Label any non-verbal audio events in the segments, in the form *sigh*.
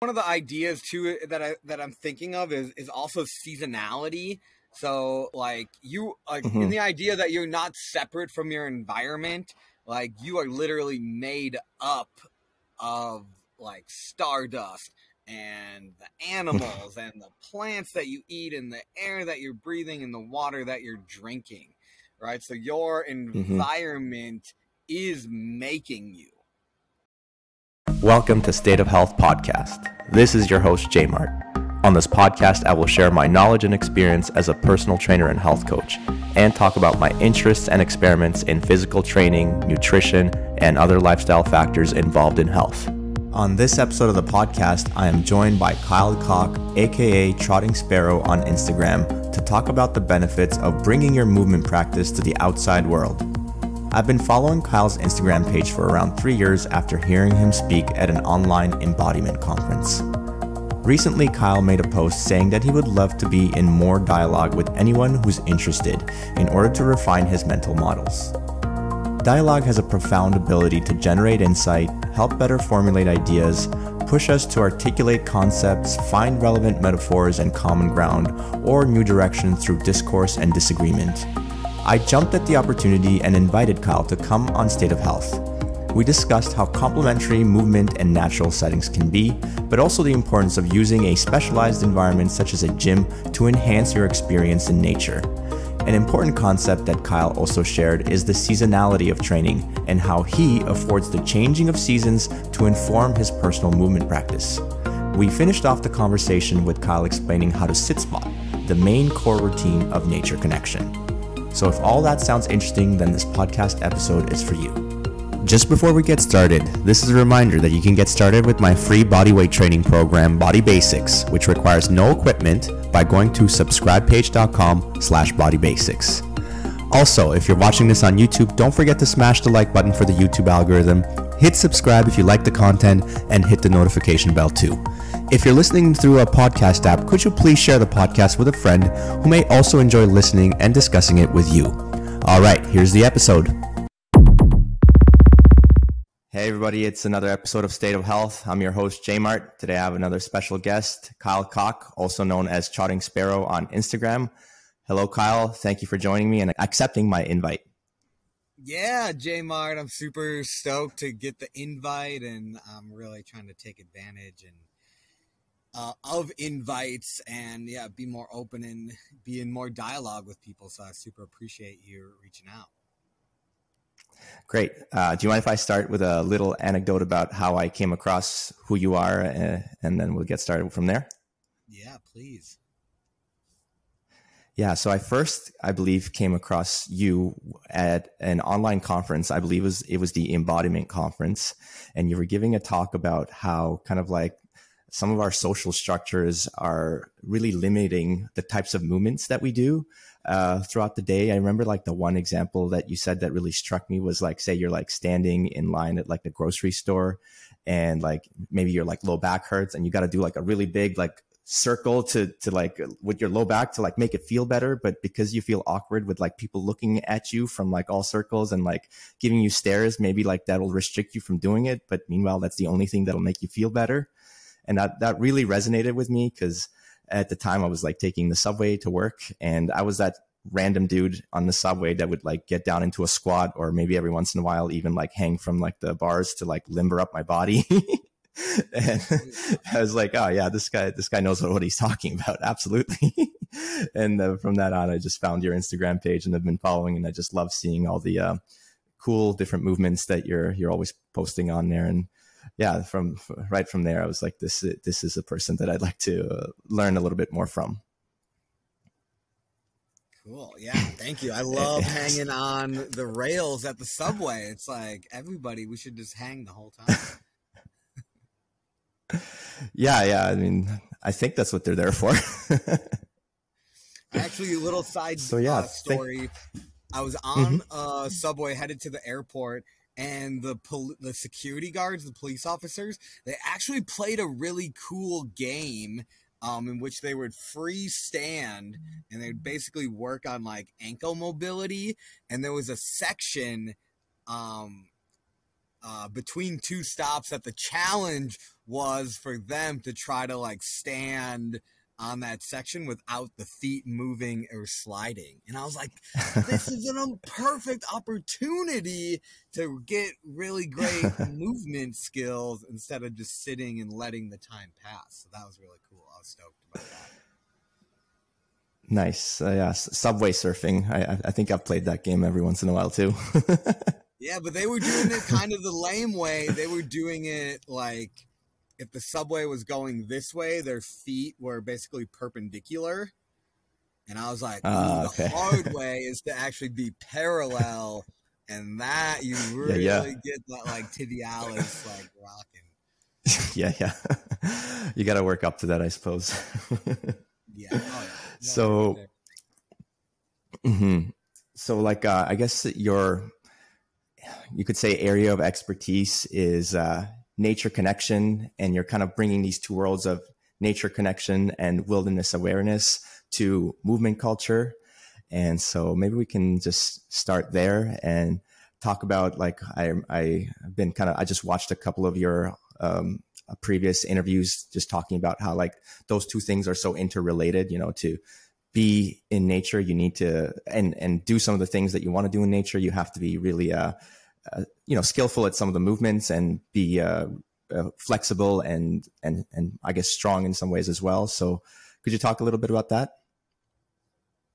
one of the ideas too that I that I'm thinking of is is also seasonality. So like you like mm-hmm. in the idea that you're not separate from your environment, like you are literally made up of like stardust and the *laughs* animals and the plants that you eat and the air that you're breathing and the water that you're drinking. Right? So your mm-hmm. environment mm-hmm. is making you. Welcome to State of Health Podcast. This is your host, J Mart. On this podcast, I will share my knowledge and experience as a personal trainer and health coach, and talk about my interests and experiments in physical training, nutrition, and other lifestyle factors involved in health. On this episode of the podcast, I am joined by Kyle Koch, aka Trotting Sparrow on Instagram, to talk about the benefits of bringing your movement practice to the outside world. I've been following Kyle's Instagram page for around three years after hearing him speak at an online embodiment conference. Recently, Kyle made a post saying that he would love to be in more dialogue with anyone who's interested in order to refine his mental models. Dialogue has a profound ability to generate insight, help better formulate ideas, push us to articulate concepts, find relevant metaphors and common ground, or new directions through discourse and disagreement. I jumped at the opportunity and invited Kyle to come on State of Health. We discussed how complementary movement and natural settings can be, but also the importance of using a specialized environment such as a gym to enhance your experience in nature. An important concept that Kyle also shared is the seasonality of training and how he affords the changing of seasons to inform his personal movement practice. We finished off the conversation with Kyle explaining how to sit spot, the main core routine of nature connection. So if all that sounds interesting, then this podcast episode is for you. Just before we get started, this is a reminder that you can get started with my free bodyweight training program, Body Basics, which requires no equipment by going to subscribepage.com slash bodybasics. Also, if you're watching this on YouTube, don't forget to smash the like button for the YouTube algorithm, hit subscribe if you like the content, and hit the notification bell too. If you're listening through a podcast app, could you please share the podcast with a friend who may also enjoy listening and discussing it with you? All right, here's the episode. Hey, everybody, it's another episode of State of Health. I'm your host, J Mart. Today I have another special guest, Kyle Koch, also known as Trotting Sparrow on Instagram. Hello, Kyle. Thank you for joining me and accepting my invite. Yeah, J Mart, I'm super stoked to get the invite, and I'm really trying to take advantage and uh, of invites and yeah, be more open and be in more dialogue with people. So I super appreciate you reaching out. Great. Uh, do you mind if I start with a little anecdote about how I came across who you are, uh, and then we'll get started from there? Yeah, please. Yeah, so I first, I believe, came across you at an online conference. I believe it was it was the embodiment conference, and you were giving a talk about how kind of like some of our social structures are really limiting the types of movements that we do uh, throughout the day. I remember like the one example that you said that really struck me was like, say you're like standing in line at like the grocery store and like maybe your like low back hurts and you got to do like a really big like circle to to like with your low back to like make it feel better. But because you feel awkward with like people looking at you from like all circles and like giving you stares maybe like that'll restrict you from doing it. But meanwhile that's the only thing that'll make you feel better and that that really resonated with me because at the time I was like taking the subway to work, and I was that random dude on the subway that would like get down into a squat or maybe every once in a while even like hang from like the bars to like limber up my body. *laughs* and I was like, oh yeah, this guy, this guy knows what he's talking about. *laughs* Absolutely. and uh, from that on, I just found your Instagram page and I've been following, and I just love seeing all the uh, cool different movements that you're you're always posting on there. And yeah, from right from there, I was like, this this is a person that I'd like to uh, learn a little bit more from. Cool. Yeah. Thank you. I *laughs* love hanging on the rails at the subway. It's like everybody, we should just hang the whole time. *laughs* yeah. Yeah. I mean, I think that's what they're there for. *laughs* Actually, a little side so, yeah, uh, story. I was on mm-hmm. a subway headed to the airport and the pol- the security guards, the police officers, they actually played a really cool game um, in which they would free stand and they would basically work on like ankle mobility. And there was a section um, uh, between two stops that the challenge was for them to try to like stand on that section without the feet moving or sliding. And I was like, this *laughs* is an perfect opportunity to get really great *laughs* movement skills instead of just sitting and letting the time pass. So that was really cool. I was stoked about that. Nice. Uh, yeah. Subway surfing. I, I think I've played that game every once in a while too. *laughs* yeah, but they were doing it kind of the lame way. They were doing it like if the subway was going this way, their feet were basically perpendicular. And I was like, uh, okay. the hard *laughs* way is to actually be parallel, and that you really yeah, yeah. get that like tibialis like rocking. *laughs* yeah, yeah. *laughs* you got to work up to that, I suppose. yeah. Oh, so, mm-hmm. so like, uh, I guess your, you could say area of expertise is uh, nature connection and you're kind of bringing these two worlds of nature connection and wilderness awareness to movement culture. And so maybe we can just start there and talk about like i i've been kind of i just watched a couple of your um, previous interviews just talking about how like those two things are so interrelated you know to be in nature you need to and and do some of the things that you want to do in nature you have to be really uh you know, skillful at some of the movements and be uh, uh, flexible and and and I guess strong in some ways as well. So, could you talk a little bit about that?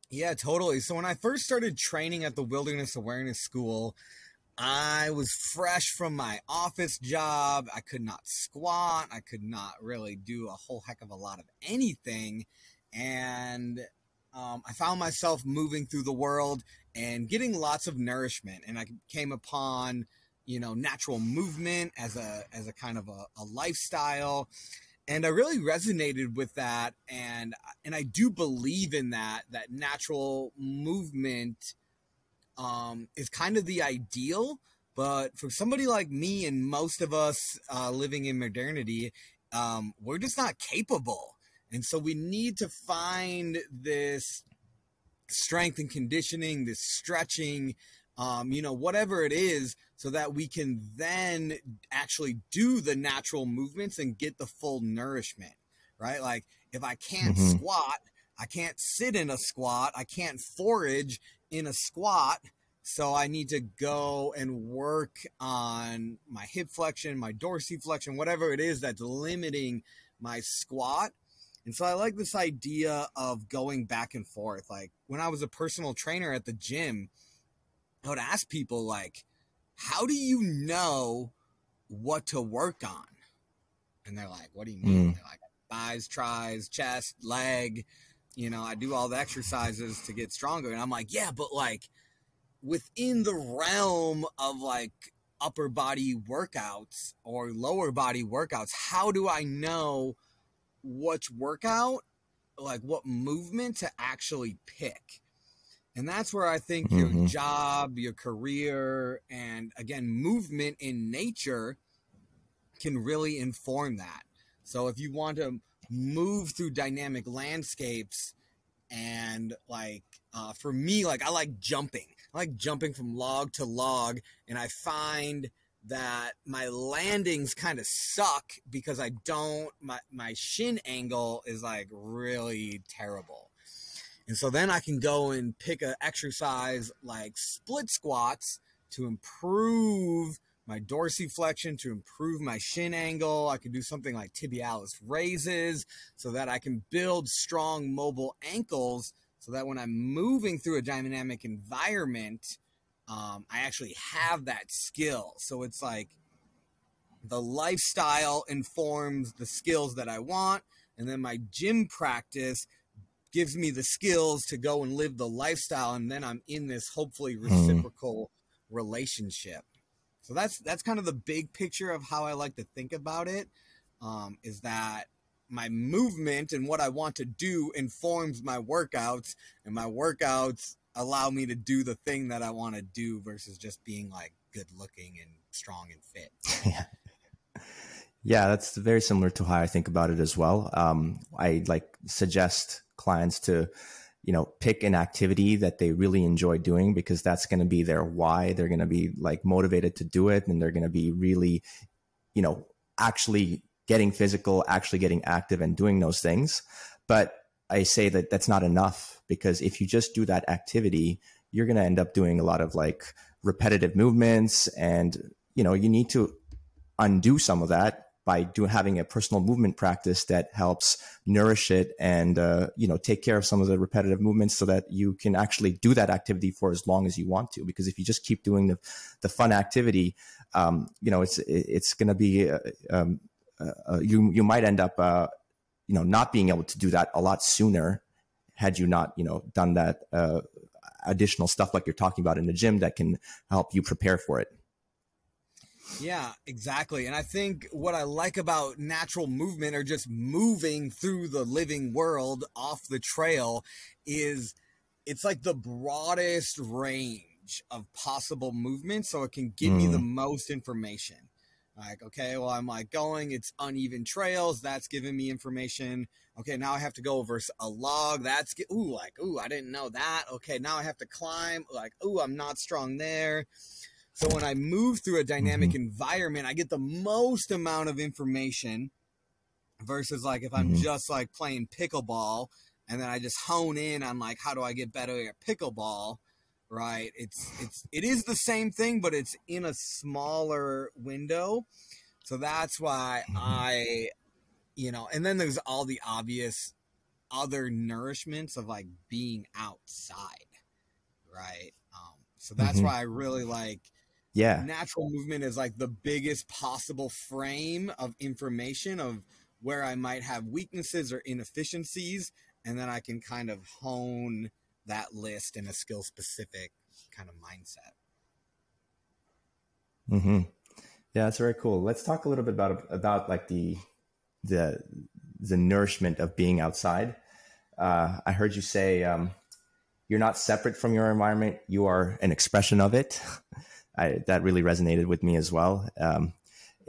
Yeah, totally. So when I first started training at the Wilderness Awareness School, I was fresh from my office job. I could not squat. I could not really do a whole heck of a lot of anything. And um, I found myself moving through the world and getting lots of nourishment. And I came upon, you know, natural movement as a as a kind of a, a lifestyle. And I really resonated with that, and and I do believe in that that natural movement um, is kind of the ideal. But for somebody like me and most of us uh, living in modernity, um, we're just not capable. And so we need to find this strength and conditioning, this stretching, um, you know, whatever it is, so that we can then actually do the natural movements and get the full nourishment, right? Like if I can't mm-hmm. squat, I can't sit in a squat, I can't forage in a squat. So I need to go and work on my hip flexion, my dorsiflexion, whatever it is that's limiting my squat and so I like this idea of going back and forth. Like when I was a personal trainer at the gym, I would ask people like, how do you know what to work on? And they're like, what do you mean? Mm. They're like, thighs, tries, chest, leg. You know, I do all the exercises to get stronger. And I'm like, yeah, but like within the realm of like upper body workouts or lower body workouts, how do I know – which workout, like what movement to actually pick. And that's where I think mm-hmm. your job, your career, and again, movement in nature can really inform that. So if you want to move through dynamic landscapes, and like uh, for me, like I like jumping. I like jumping from log to log, and I find that my landings kind of suck because I don't my my shin angle is like really terrible. And so then I can go and pick an exercise like split squats to improve my dorsiflexion, to improve my shin angle. I can do something like tibialis raises so that I can build strong mobile ankles so that when I'm moving through a dynamic environment, um, I actually have that skill. So it's like the lifestyle informs the skills that I want, and then my gym practice gives me the skills to go and live the lifestyle, and then I'm in this hopefully hmm. reciprocal mm. relationship. So that's that's kind of the big picture of how I like to think about it. Um, is that my movement and what I want to do informs my workouts, and my workouts allow me to do the thing that I want to do versus just being like good looking and strong and fit. *laughs* yeah. Yeah, that's very similar to how I think about it as well. Um, I like suggest clients to you know, pick an activity that they really enjoy doing because that's going to be their why. They're going to be like motivated to do it and they're going to be really, you know, actually getting physical, actually getting active and doing those things. But I say that that's not enough because if you just do that activity, you're going to end up doing a lot of like repetitive movements and, you know, you need to undo some of that by doing having a personal movement practice that helps nourish it and uh, you know take care of some of the repetitive movements so that you can actually do that activity for as long as you want to. Because if you just keep doing the the fun activity um, you know it's it's going to be uh, um, uh, uh, you you might end up uh, you know not being able to do that a lot sooner had you not you know done that uh, additional stuff like you're talking about in the gym that can help you prepare for it yeah, exactly. And I think what I like about natural movement or just moving through the living world off the trail is it's like the broadest range of possible movement so it can give mm. me the mm. most information. Like, okay, well, I'm like going, it's uneven trails. That's giving me information. Okay, now I have to go over a log. That's, ooh, like, ooh, I didn't know that. Okay, now I have to climb. Like, ooh, I'm not strong there. So when I move through a dynamic mm-hmm. environment, I get the most amount of information versus like if I'm mm-hmm. just like playing pickleball and then I just hone in on like how do I get better at pickleball, right? It's it's it is the same thing but it's in a smaller window. So that's why mm-hmm. I you know, and then there's all the obvious other nourishments of like being outside, right? Um, so that's mm-hmm. why I really like yeah natural movement is like the biggest possible frame of information of where i might have weaknesses or inefficiencies and then i can kind of hone that list in a skill specific kind of mindset. Mm-hmm. Yeah that's very cool. Let's talk a little bit about about like the the the nourishment of being outside. Uh, i heard you say um, you're not separate from your environment. You are an expression of it. *laughs* I, that really resonated with me as well. Um,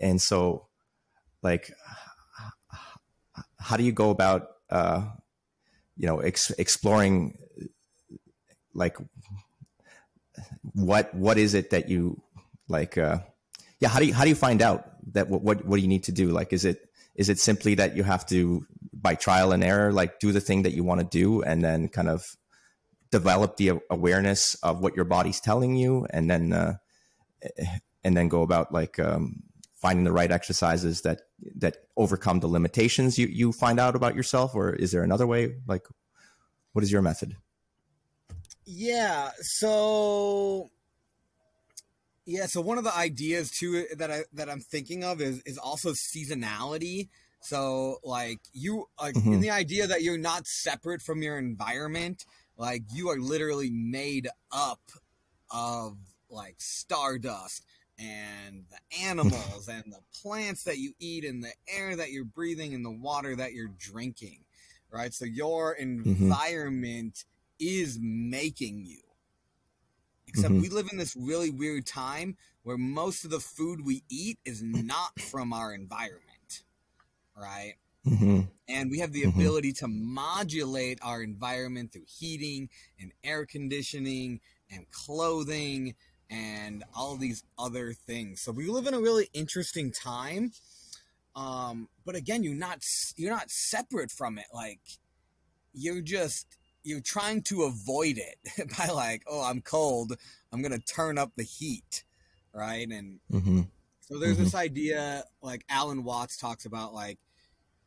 and so, like, how do you go about, uh, you know, ex- exploring, like, what what is it that you like? Uh, yeah, how do you how do you find out that what what what do you need to do? Like, is it is it simply that you have to by trial and error, like, do the thing that you want to do, and then kind of develop the awareness of what your body's telling you, and then uh, and then go about like um, finding the right exercises that that overcome the limitations you you find out about yourself or is there another way like what is your method yeah so yeah so one of the ideas too that i that i'm thinking of is is also seasonality so like you like mm-hmm. in the idea that you're not separate from your environment like you are literally made up of like stardust and the animals *laughs* and the plants that you eat and the air that you're breathing and the water that you're drinking right so your mm-hmm. environment. Is making you except mm-hmm. we live in this really weird time where most of the food we eat is not from our environment right mm-hmm. and we have the mm-hmm. ability to modulate our environment through heating and air conditioning and clothing and all these other things. So we live in a really interesting time. Um, but again, you're not you're not separate from it. Like you're just you're trying to avoid it *laughs* by like, oh, I'm cold. I'm gonna turn up the heat, right? And mm-hmm. so there's mm-hmm. this idea, like Alan Watts talks about, like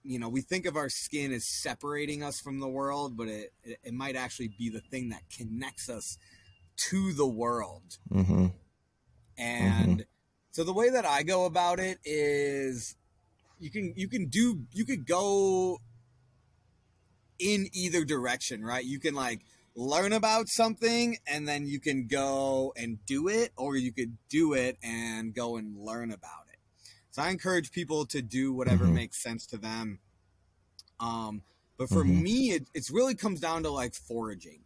you know, we think of our skin as separating us from the world, but it, it, might actually be the thing that connects us to the world. Mm-hmm. And mm-hmm. so the way that I go about it is you can you can do you could go in either direction, right? You can like learn about something and then you can go and do it or you could do it and go and learn about it. So I encourage people to do whatever mm-hmm. makes sense to them. Um, but for mm-hmm. me, it it's really comes down to like foraging.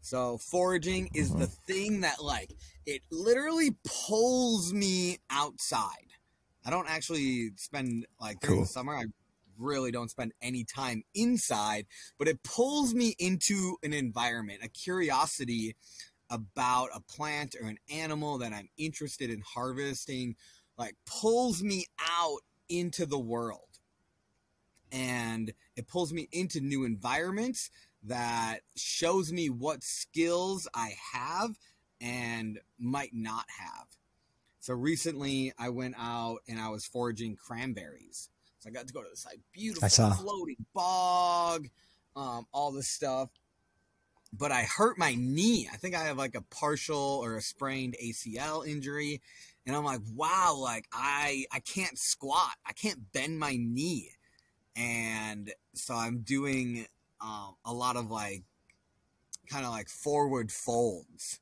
So foraging is the mm-hmm. thing that like it literally pulls me outside. I don't actually spend like during cool. the summer. I really don't spend any time inside, but it pulls me into an environment, a curiosity about a plant or an animal that I'm interested in harvesting, like pulls me out into the world. And it pulls me into new environments that shows me what skills I have and might not have. So recently I went out and I was foraging cranberries. So I got to go to this like beautiful floating bog, um, all this stuff. But I hurt my knee. I think I have like a partial or a sprained ACL injury. And I'm like, wow, like I I can't squat. I can't bend my knee. And so I'm doing um, a lot of like kind of like forward folds,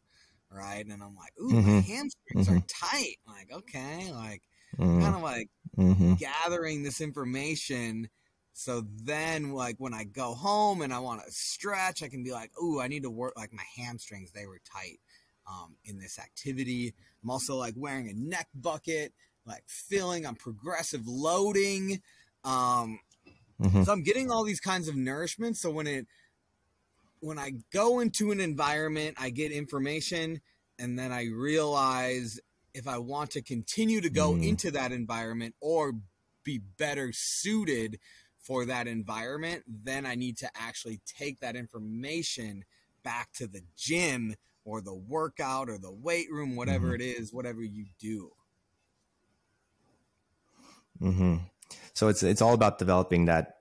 right? And I'm like, ooh, mm-hmm. my hamstrings mm-hmm. are tight. I'm like, okay, like mm-hmm. kind of like mm-hmm. gathering this information. So then, like when I go home and I want to stretch, I can be like, ooh, I need to work like my hamstrings. They were tight um, in this activity. I'm also like wearing a neck bucket, like feeling I'm progressive loading. Um, Mm-hmm. So I'm getting all these kinds of nourishment. So when it when I go into an environment, I get information and then I realize if I want to continue to go mm. into that environment or be better suited for that environment, then I need to actually take that information back to the gym or the workout or the weight room, whatever mm-hmm. it is, whatever you do. Mm-hmm so it's it's all about developing that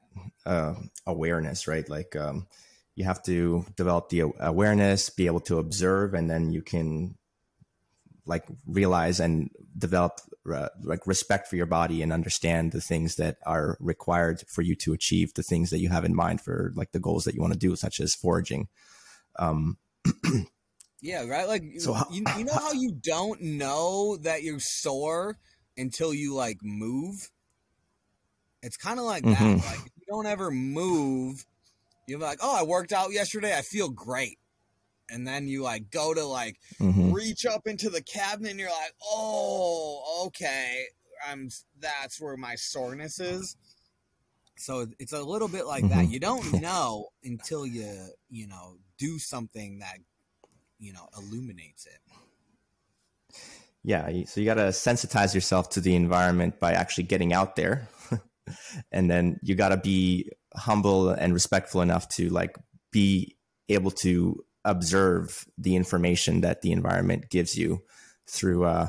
uh, awareness, right? Like um, you have to develop the awareness, be able to observe, and then you can like realize and develop uh, like respect for your body and understand the things that are required for you to achieve the things that you have in mind for like the goals that you want to do, such as foraging. Um, *clears throat* yeah, right. Like so, you, you know how you don't know that you're sore until you like move it's kind of like mm-hmm. that. Like if you don't ever move, you're like, oh, I worked out yesterday. I feel great. And then you like go to like mm-hmm. reach up into the cabinet and you're like, oh, okay. I'm that's where my soreness is. So it's a little bit like mm-hmm. that. You don't know until you, you know, do something that, you know, illuminates it. Yeah. So you got to sensitize yourself to the environment by actually getting out there *laughs* and then you got to be humble and respectful enough to like be able to observe the information that the environment gives you through uh,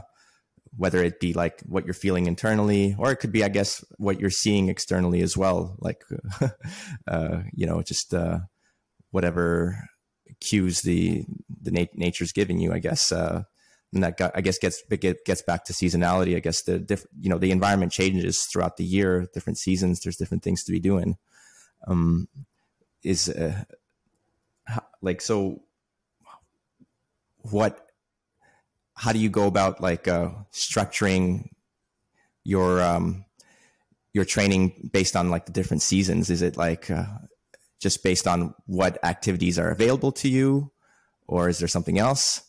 whether it be like what you're feeling internally or it could be i guess what you're seeing externally as well like *laughs* uh, you know just uh, whatever cues the the nat- nature's giving you i guess uh, and that got, I guess gets gets back to seasonality. I guess the diff, you know the environment changes throughout the year, different seasons. There's different things to be doing. Um, is uh, like so. What? How do you go about like uh, structuring your um, your training based on like the different seasons? Is it like uh, just based on what activities are available to you, or is there something else?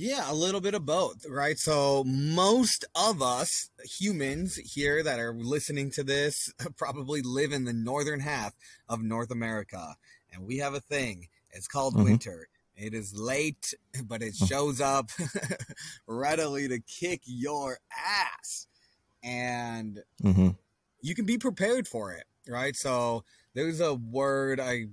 Yeah, a little bit of both, right? So most of us humans here that are listening to this *laughs* probably live in the northern half of North America. And we have a thing. It's called mm-hmm. winter. It is late, *laughs* but it mm. shows up *laughs* readily to kick your ass. And mm-hmm. you can be prepared for it, right? So there's a word I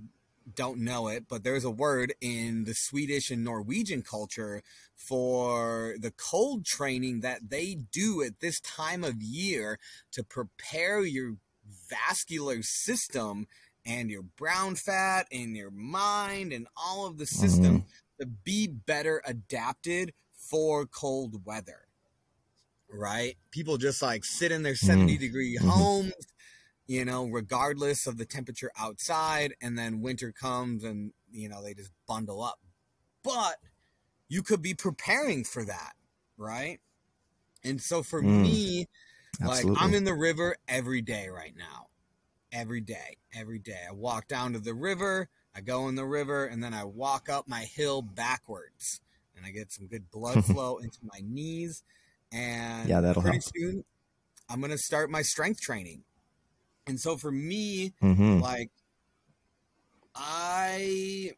don't know it, but there's a word in the Swedish and Norwegian culture for the cold training that they do at this time of year to prepare your vascular system and your brown fat and your mind and all of the system mm-hmm. to be better adapted for cold weather. Right? People just like sit in their 70 mm-hmm. degree mm-hmm. homes you know, regardless of the temperature outside. And then winter comes and, you know, they just bundle up. But you could be preparing for that, right? And so for mm, me, absolutely. like I'm in the river every day right now. Every day, every day. I walk down to the river, I go in the river, and then I walk up my hill backwards. And I get some good blood *laughs* flow into my knees. And yeah, that'll pretty help. soon I'm gonna start my strength training And so for me, mm-hmm. like I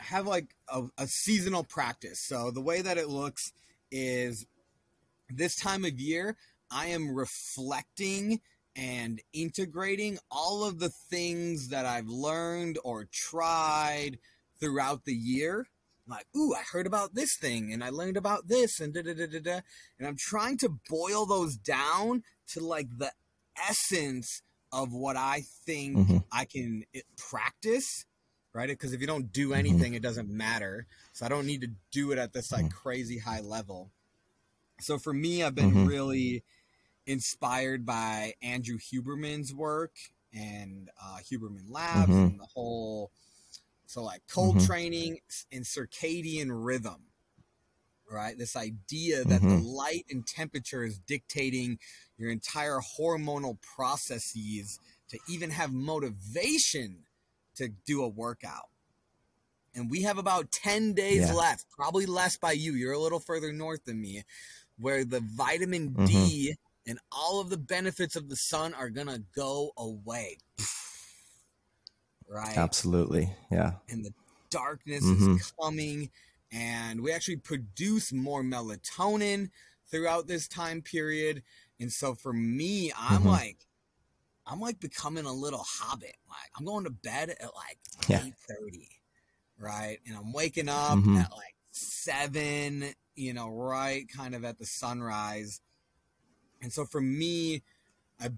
have like a, a seasonal practice. So the way that it looks is this time of year, I am reflecting and integrating all of the things that I've learned or tried throughout the year. like, ooh, I heard about this thing and I learned about this and da da da da da. And I'm trying to boil those down to like the essence of what I think mm-hmm. I can eh, practice, right? Because if you don't do mm-hmm. anything, mm-hmm. it doesn't matter. So I don't need to do it at this like mm-hmm. crazy high level. So for me, I've been mm-hmm. really inspired by Andrew Huberman's work and uh, Huberman Labs mm-hmm. and the whole so like cold mm-hmm. training and circadian rhythm right this idea that mm-hmm. the light and temperature is dictating your entire hormonal processes to even have motivation to do a workout and we have about 10 days yeah. left probably less by you you're a little further north than me where the vitamin mm-hmm. D and all of the benefits of the sun are going to go away. *sighs* right? Absolutely. Yeah. And the darkness mm-hmm. is coming and we actually produce more melatonin throughout this time period. And so for me, I'm mm-hmm. like I'm like becoming a little hobbit. Like I'm going to bed at like yeah. 8:30, right? And I'm waking up mm-hmm. at like 7 you know, right kind of at the sunrise. And so for me, I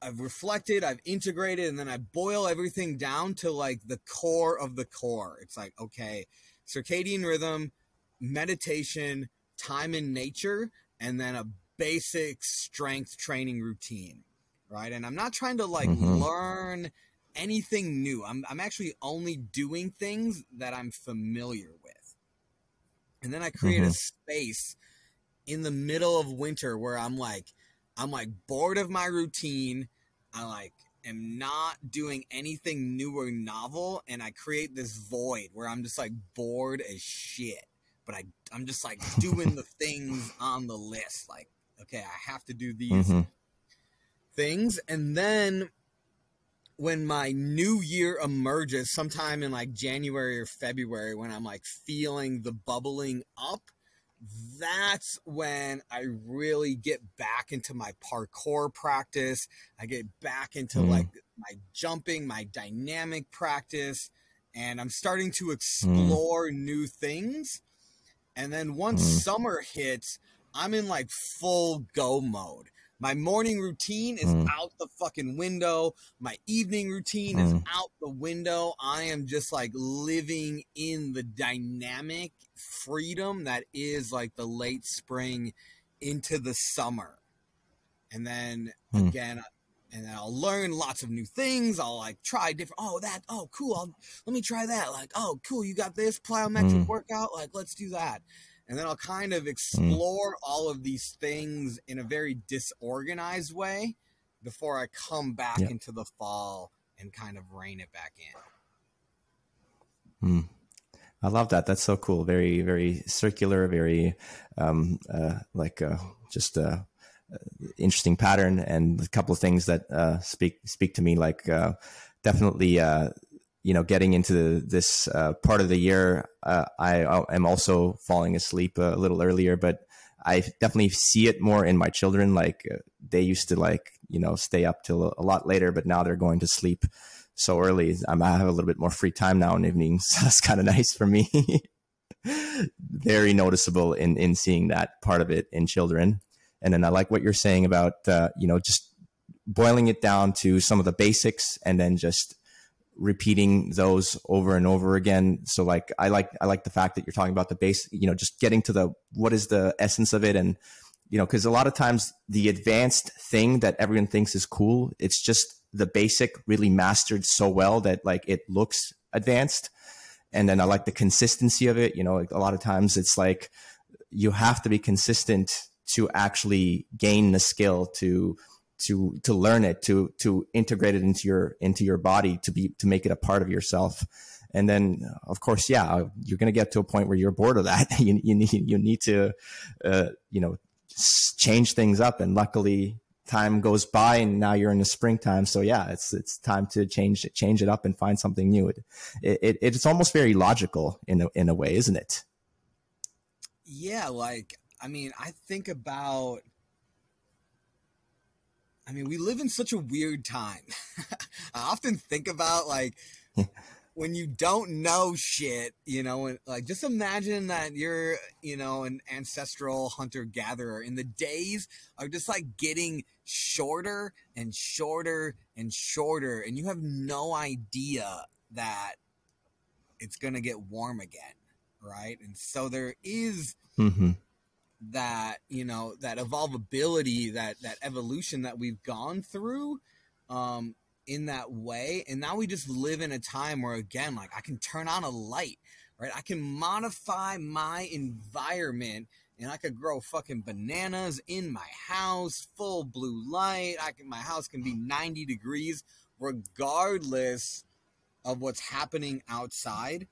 I've reflected, I've integrated, and then I boil everything down to like the core of the core. It's like, okay, circadian rhythm, meditation, time in nature, and then a basic strength training routine. Right. And I'm not trying to like mm-hmm. learn anything new. I'm, I'm actually only doing things that I'm familiar with. And then I create mm-hmm. a space in the middle of winter where I'm like, I'm like bored of my routine. I like am not doing anything new or novel, and I create this void where I'm just like bored as shit. But I I'm just like *laughs* doing the things on the list. Like, okay, I have to do these mm-hmm. things, and then when my new year emerges sometime in like January or February when I'm like feeling the bubbling up that's when I really get back into my parkour practice. I get back into mm. like my jumping, my dynamic practice, and I'm starting to mm. explore mm. new things. And then once mm. summer hits, I'm in like full go mode. My morning routine is mm. out the fucking window. My evening routine mm. is out the window. I am just like living in the dynamic freedom that is like the late spring into the summer. And then mm. again, and then I'll learn lots of new things. I'll like try different. Oh, that. Oh, cool. I'll, let me try that. Like, oh, cool. You got this plyometric mm. workout. Like, let's do that and then I'll kind of mm. explore mm. all of these things in a very disorganized way before I come back into the fall and kind of rein it back in. Mm. I love that. That's so cool. Very, very circular. Very, um, uh, like uh, just a interesting pattern, and a couple of things that uh, speak speak to me. Like uh, definitely uh, you know, getting into this uh, part of the year, uh, I, I, am also falling asleep a little earlier, but I definitely see it more in my children. Like uh, they used to like, you know, stay up till a lot later, but now they're going to sleep so early. I'm, I have a little bit more free time now in evenings. *laughs* So that's kind of nice for me. *laughs* Very noticeable in, in seeing that part of it in children. And then I like what you're saying about, uh, you know, just boiling it down to some of the basics and then just repeating those over and over again. So like I like I like the fact that you're talking about the base, you know, just getting to the what is the essence of it and you know, because a lot of times the advanced thing that everyone thinks is cool, it's just the basic really mastered so well that like it looks advanced. And then I like the consistency of it. You know, like a lot of times it's like you have to be consistent to actually gain the skill to to to learn it to to integrate it into your into your body to be to make it a part of yourself and then of course yeah you're going to get to a point where you're bored of that *laughs* you, you need you need to uh, you know change things up and luckily time goes by and now you're in the springtime. So yeah, it's, it's time to change, change it up and find something new. It, it, it's almost very logical in a, in a way, isn't it? Yeah. Like, I mean, I think about, I mean, we live in such a weird time. *laughs* I often think about like *laughs* when you don't know shit, you know, and like just imagine that you're, you know, an ancestral hunter gatherer and the days are just like getting shorter and shorter and shorter and you have no idea that it's going to get warm again, right? And so there is mm-hmm that you know that evolvability that that evolution that we've gone through um in that way. And now we just live in a time where again like i can turn on a light right? I can modify my environment and i could grow fucking bananas in my house full blue light. I can my house can be 90 degrees regardless of what's happening outside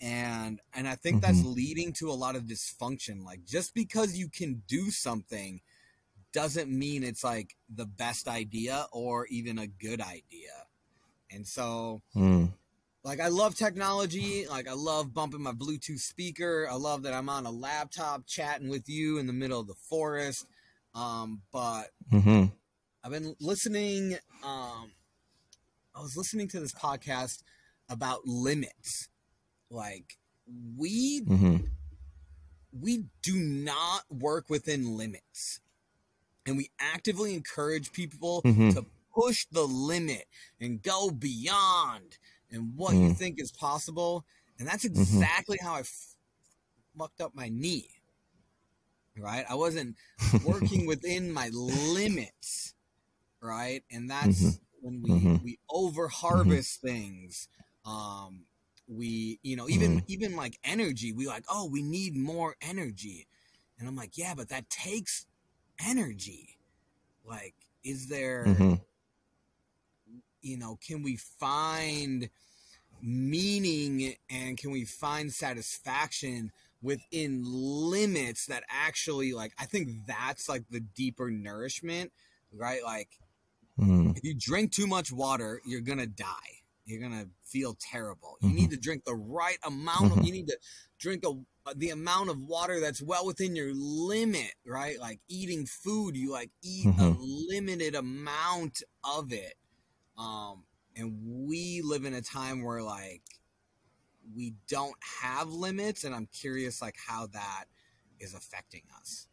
and and i think mm-hmm. that's leading to a lot of dysfunction like just because you can do something doesn't mean it's like the best idea or even a good idea and so mm. like i love technology like i love bumping my bluetooth speaker i love that i'm on a laptop chatting with you in the middle of the forest um but mm-hmm. i've been listening um i was listening to this podcast about limits like we mm-hmm. we do not work within limits and we actively encourage people mm-hmm. to push the limit and go beyond and what mm-hmm. you think is possible and that's mm-hmm. exactly how I f- fucked up my knee right i wasn't working *laughs* within my limits right and that's mm-hmm. when we mm-hmm. we over harvest things um we you know even mm-hmm. even like energy we like oh we need more energy and i'm like yeah but that takes energy like is there mm-hmm. you know can we find meaning and can we find satisfaction within limits that actually like i think that's like the deeper nourishment right like mm-hmm. if you drink too much water you're gonna die you're gonna feel terrible. You mm-hmm. need to drink the right amount. Mm-hmm. Of, you need to drink a, the amount of water that's well within your limit, right? Like eating food, you like eat mm-hmm. a limited amount of it. Um, and we live in a time where like we don't have limits, and I'm curious like how that is affecting us.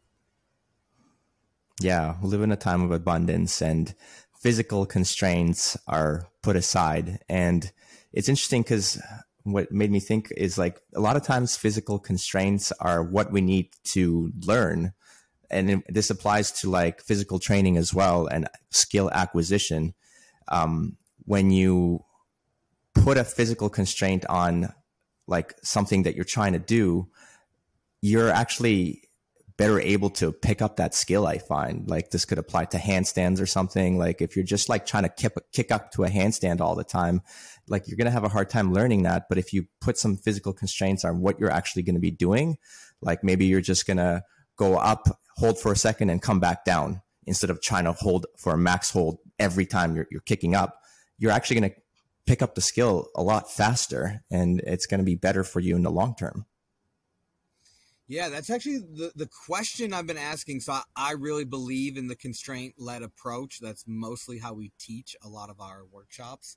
Yeah, we live in a time of abundance, and physical constraints are put aside. And it's interesting because what made me think is like a lot of times physical constraints are what we need to learn. And this applies to like physical training as well and skill acquisition. Um, when you put a physical constraint on like something that you're trying to do, you're actually better able to pick up that skill. I find like this could apply to handstands or something. Like if you're just like trying to kick, kick up to a handstand all the time, like you're going to have a hard time learning that. But if you put some physical constraints on what you're actually going to be doing, like maybe you're just going to go up, hold for a second and come back down instead of trying to hold for a max hold every time you're, you're kicking up, you're actually going to pick up the skill a lot faster and it's going to be better for you in the long term. Yeah, that's actually the, the question I've been asking. So I, I really believe in the constraint led approach. That's mostly how we teach a lot of our workshops.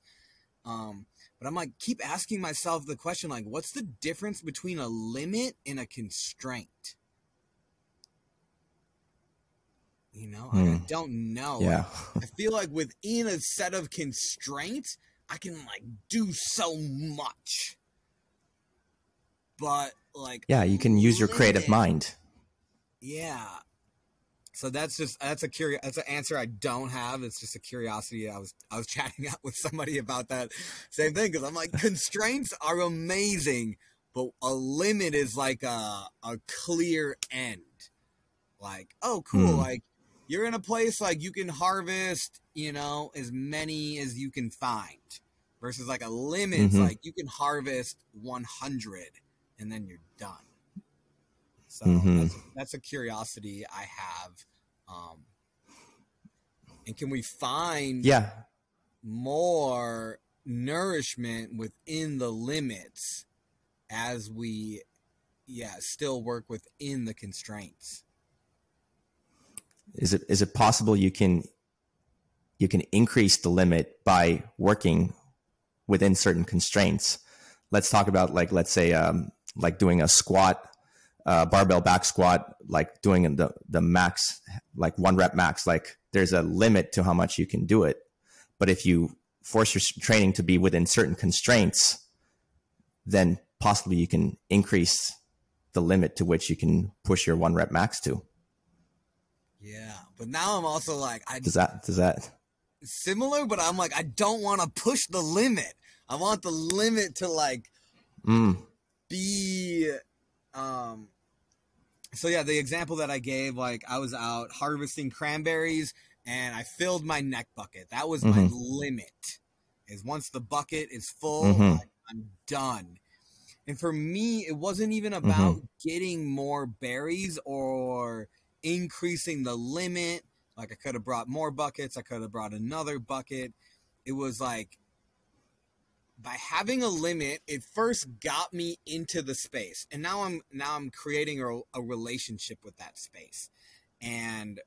Um, but I'm like, keep asking myself the question like, what's the difference between a limit and a constraint? You know, hmm. I don't know. Yeah. *laughs* I feel like within a set of constraints, I can like do so much. But like yeah you can use your creative mind. Yeah. So that's just that's a curious that's an answer i don't have. It's just a curiosity i was i was *laughs* chatting out with somebody about that same thing because i'm like constraints are amazing but a limit is like a, a clear end. Like oh cool mm. like you're in a place like you can harvest you know as many as you can find versus like a limit mm-hmm. like you can harvest 100 and then you're done. So mm-hmm. that's, that's, a curiosity I have. Um, and can we find yeah more nourishment within the limits as we yeah still work within the constraints is it is it possible you can you can increase the limit by working within certain constraints let's talk about like let's say um, like doing a squat uh, barbell back squat like doing the the max like one rep max like there's a limit to how much you can do it. But if you force your training to be within certain constraints then possibly you can increase the limit to which you can push your one rep max to. Yeah but now i'm also like i does that does that similar but i'm like i don't want to push the limit. I want the limit to like mm. Be um so yeah, the example that I gave, like I was out harvesting cranberries and I filled my neck bucket. That was mm-hmm. my limit. Is once the bucket is full, mm-hmm. I'm done. And for me, it wasn't even mm-hmm. about mm-hmm. getting more berries or increasing the limit. Like I could have brought more buckets, I could have brought another bucket. It was like by having a limit, it first got me into the space, and now I'm now I'm creating a, a relationship with that space. And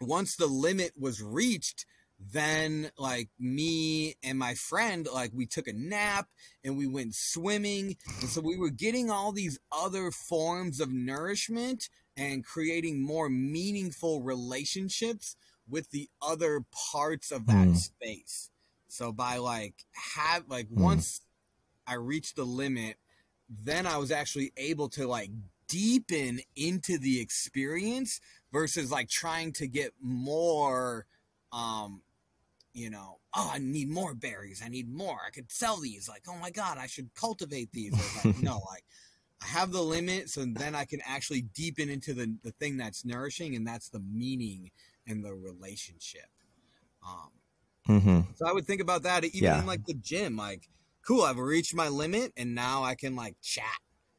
once the limit was reached, then like me and my friend like we took a nap and we went swimming and so we were getting all these other forms of nourishment and creating more meaningful relationships with the other parts of that mm. space so by like have like mm. once I reached the limit, then I was actually able to like deepen into the experience versus like trying to get more um you know, oh, I need more berries. I need more. I could sell these. Like, oh my God, I should cultivate these. Like, no, *laughs* like I have the limit, so then I can actually deepen into the, the thing that's nourishing, and that's the meaning and the relationship. Um, Mm-hmm. So I would think about that even yeah. in like the gym. Like, cool, I've reached my limit, and now I can like chat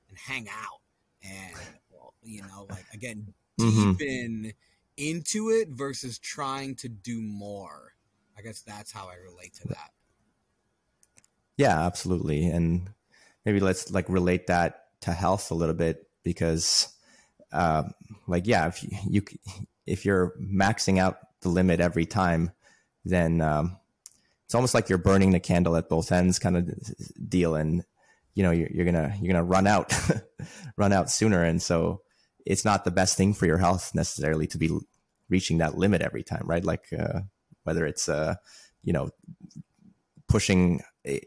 and hang out, and well, you know, like again, mm-hmm. deepen mm-hmm. into it versus trying to do more. I guess that's how I relate to that. Yeah, absolutely, and maybe let's like relate that to health a little bit because, uh, like, yeah, if you, you if you're maxing out the limit every time then um, it's almost like you're burning the candle at both ends kind of deal. And you know you're, you're gonna you're gonna run out *laughs* run out sooner. And so it's not the best thing for your health necessarily to be reaching that limit every time right? Like uh, whether it's uh you know pushing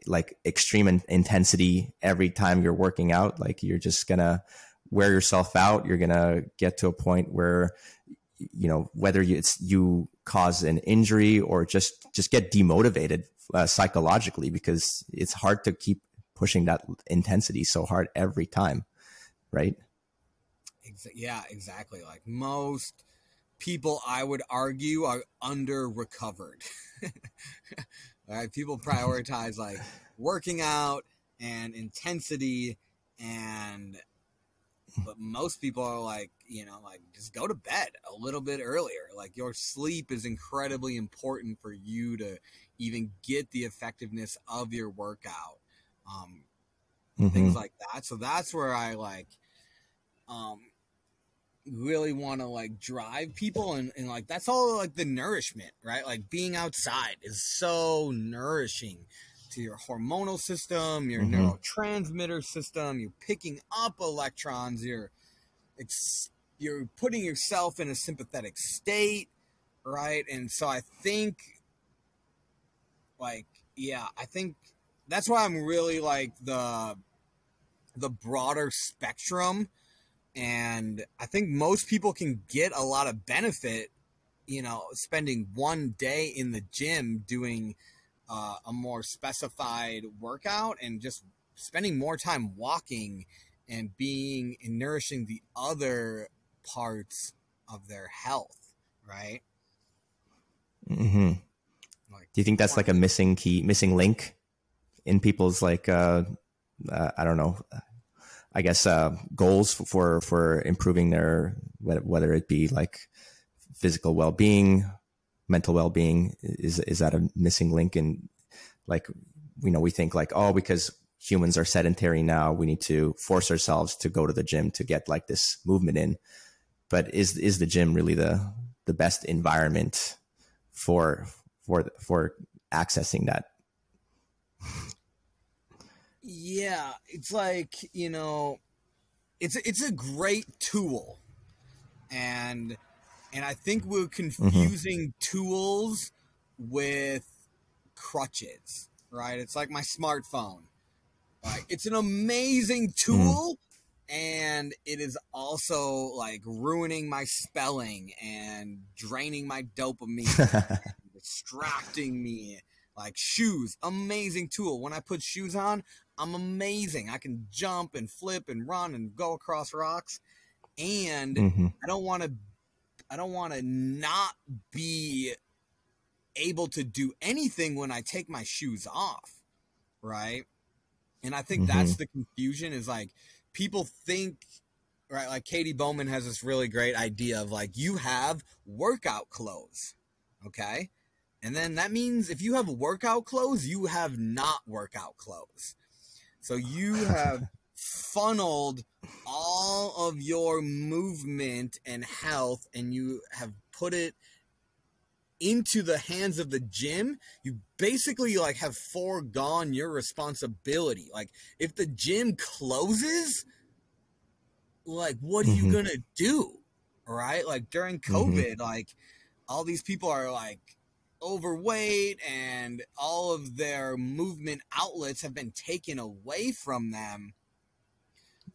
like extreme in- intensity every time you're working out like you're just gonna wear yourself out. You're gonna get to a point where you know whether it's you cause an injury or just just get demotivated uh, psychologically because it's hard to keep pushing that intensity so hard every time right? Yeah exactly. Like most people i would argue are under recovered right *laughs* people prioritize like working out and intensity and but most people are like, you know, like just go to bed a little bit earlier. Like your sleep is incredibly important for you to even get the effectiveness of your workout. Um, mm-hmm. things like that. So that's where I like um really want to like drive people and, and like that's all like the nourishment, right? Like being outside is so nourishing to your hormonal system, your mm-hmm. neurotransmitter system. You're picking up electrons. You're you're putting yourself in a sympathetic state, right? And so I think, like, yeah, I think that's why I'm really like the the broader spectrum and i think most people can get a lot of benefit you know spending one day in the gym doing uh, a more specified workout and just spending more time walking and being and nourishing the other parts of their health, right? Mm-hmm. Like, Do you think that's like a missing key, missing link in people's like, uh, uh I don't know, I guess uh, goals for for improving their whether it be like physical well being, mental well-being is is that a missing link? In like you know we think like oh because humans are sedentary now we need to force ourselves to go to the gym to get like this movement in. But is is the gym really the the best environment for for for accessing that? Yeah it's like you know it's it's a great tool. And and i think we're mm-hmm. confusing mm-hmm. tools with crutches right it's like my smartphone like it's an amazing mm-hmm. tool mm and it is also like ruining my spelling and draining my dopamine *laughs* distracting me like shoes amazing tool when i put shoes on i'm amazing i can jump and flip and run and go across rocks and mm-hmm. i don't want to i don't want to not be able to do anything when i take my shoes off right? And i think mm-hmm. that's the confusion is like people think right like Katy Bowman has this really great idea of like you have workout clothes okay? And then that means if you have workout clothes you have not workout clothes. So you *laughs* have funneled all of your movement and health and you have put it into the hands of the gym, you basically like have foregone your responsibility. Like if the gym closes, like what are mm-hmm. you gonna do? Right? Like during mm-hmm. COVID, mm-hmm. like all these people are like overweight and all of their movement outlets have been taken away from them.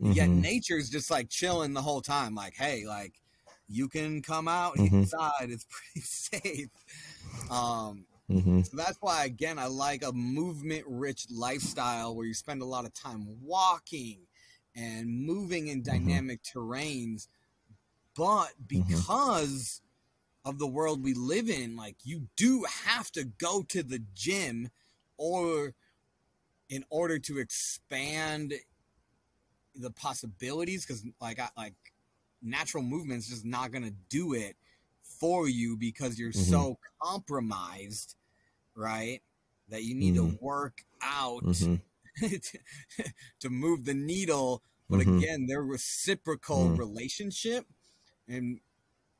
Mm-hmm. Yet nature's just like chilling the whole time, like, hey, like you can come out mm-hmm. inside. It's *laughs* pretty safe. Um, mm-hmm. So that's why, again, I like a movement rich lifestyle where you spend a lot of time walking and moving in mm-hmm. dynamic terrains. But mm-hmm. because of the world we live in, like you do have to go to the gym or in order to expand the possibilities because like I like natural movement's just not going to do it for you because you're mm-hmm. so compromised, right? That you need mm-hmm. to work out mm-hmm. to, *laughs* to, move the needle. But mm-hmm. again, their reciprocal mm. relationship and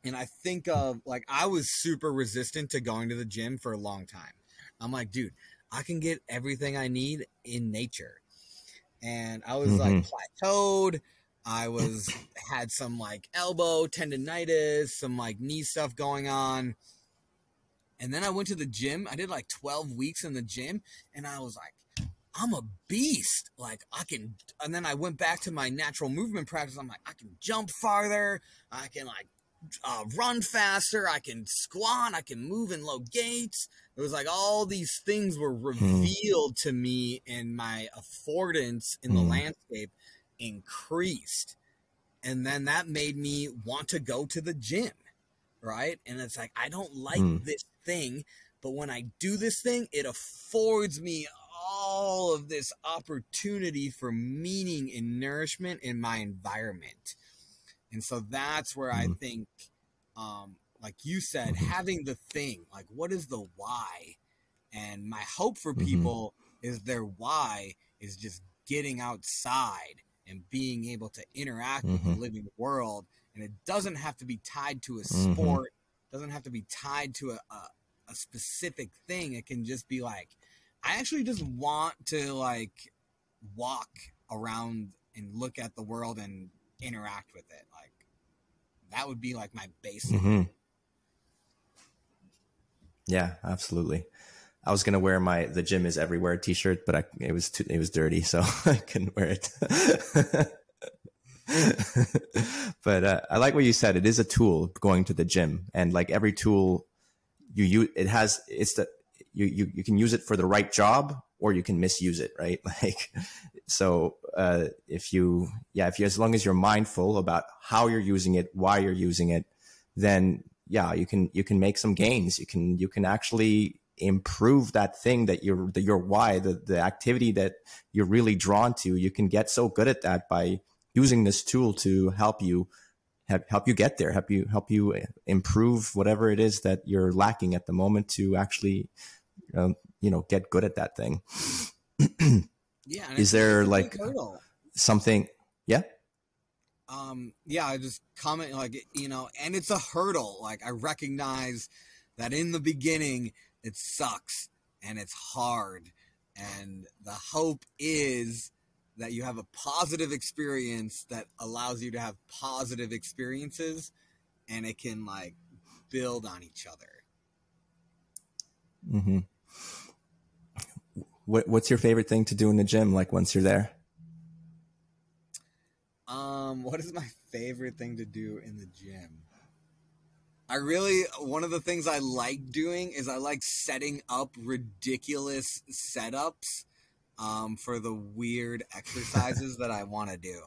and I think of like I was super resistant to going to the gym for a long time. I'm like, dude, I can get everything I need in nature. And I was like mm-hmm. plateaued. I was had some like elbow tendonitis, some like knee stuff going on. And then I went to the gym. I did like 12 weeks in the gym and I was like, I'm a beast. Like I can and then I went back to my natural movement practice. I'm like, I can jump farther. I can like uh, run faster. I can squat. I can move in low gaits. It was like all these things were hmm. revealed hmm. to me and my affordance in hmm. the landscape increased. And then that made me want to go to the gym, right? And it's like, I don't like mm. this thing, but when I do this thing, it affords me all of this opportunity for meaning and nourishment in my environment. And so that's where mm. I think, um, like you said, mm-hmm. having the thing, like what is the why? And my hope for mm-hmm. people mm-hmm. is their why is just getting outside and being able to interact mm-hmm. with the mm-hmm. living world. And it doesn't have to be tied to a mm-hmm. sport, doesn't have to be tied to a, a, a specific thing. It can just be like, I actually just want to like walk around and look at the world and interact with it. Like that would be like my basic. Mm-hmm. Yeah, absolutely. I was gonna wear my "the gym is everywhere" T-shirt, but I, it was too, it was dirty, so *laughs* I couldn't wear it. *laughs* but uh, I like what you said. It is a tool going to the gym, and like every tool, you use it has it's the you you you can use it for the right job or you can misuse it, right? *laughs* Like so uh, if you yeah if you as long as you're mindful about how you're using it, why you're using it, then yeah you can you can make some gains. You can you can actually improve that thing that you're the, your why the, the activity that you're really drawn to you can get so good at that by using this tool to help you help, help you get there, help you help you improve whatever it is that you're lacking at the moment to actually, um, you know, get good at that thing. *clears throat* yeah. Is there like something? Yeah. Um, yeah, I just comment like you know, and it's a hurdle. Like I recognize that in the beginning it sucks and it's hard, and the hope is that you have a positive experience that allows you to have positive experiences and it can like build on each other. Mm-hmm. What, what's your favorite thing to do in the gym? Like once you're there? Um, what is my favorite thing to do in the gym? I really one of the things I like doing is I like setting up ridiculous setups um, for the weird *laughs* exercises that I want to do.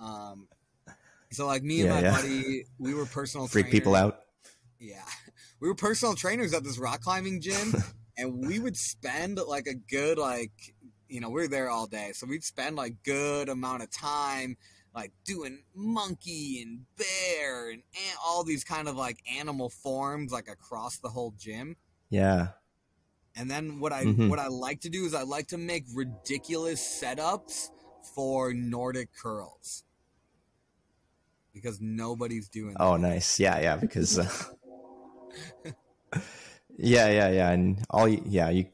Um, so like me and yeah, my yeah. buddy, we were personal freak trainers. people out. Yeah, we were personal trainers at this rock climbing gym, *laughs* and we would spend like a good like you know we are there all day, so we'd spend like good amount of time like doing monkey and bear and, and all these kind of like animal forms like across the whole gym. Yeah. And then what I mm-hmm. what I like to do is I like to make ridiculous setups for Nordic curls because nobody's doing. Oh, that. nice! Yeah, yeah. Because uh, *laughs* yeah, yeah, yeah, and all yeah you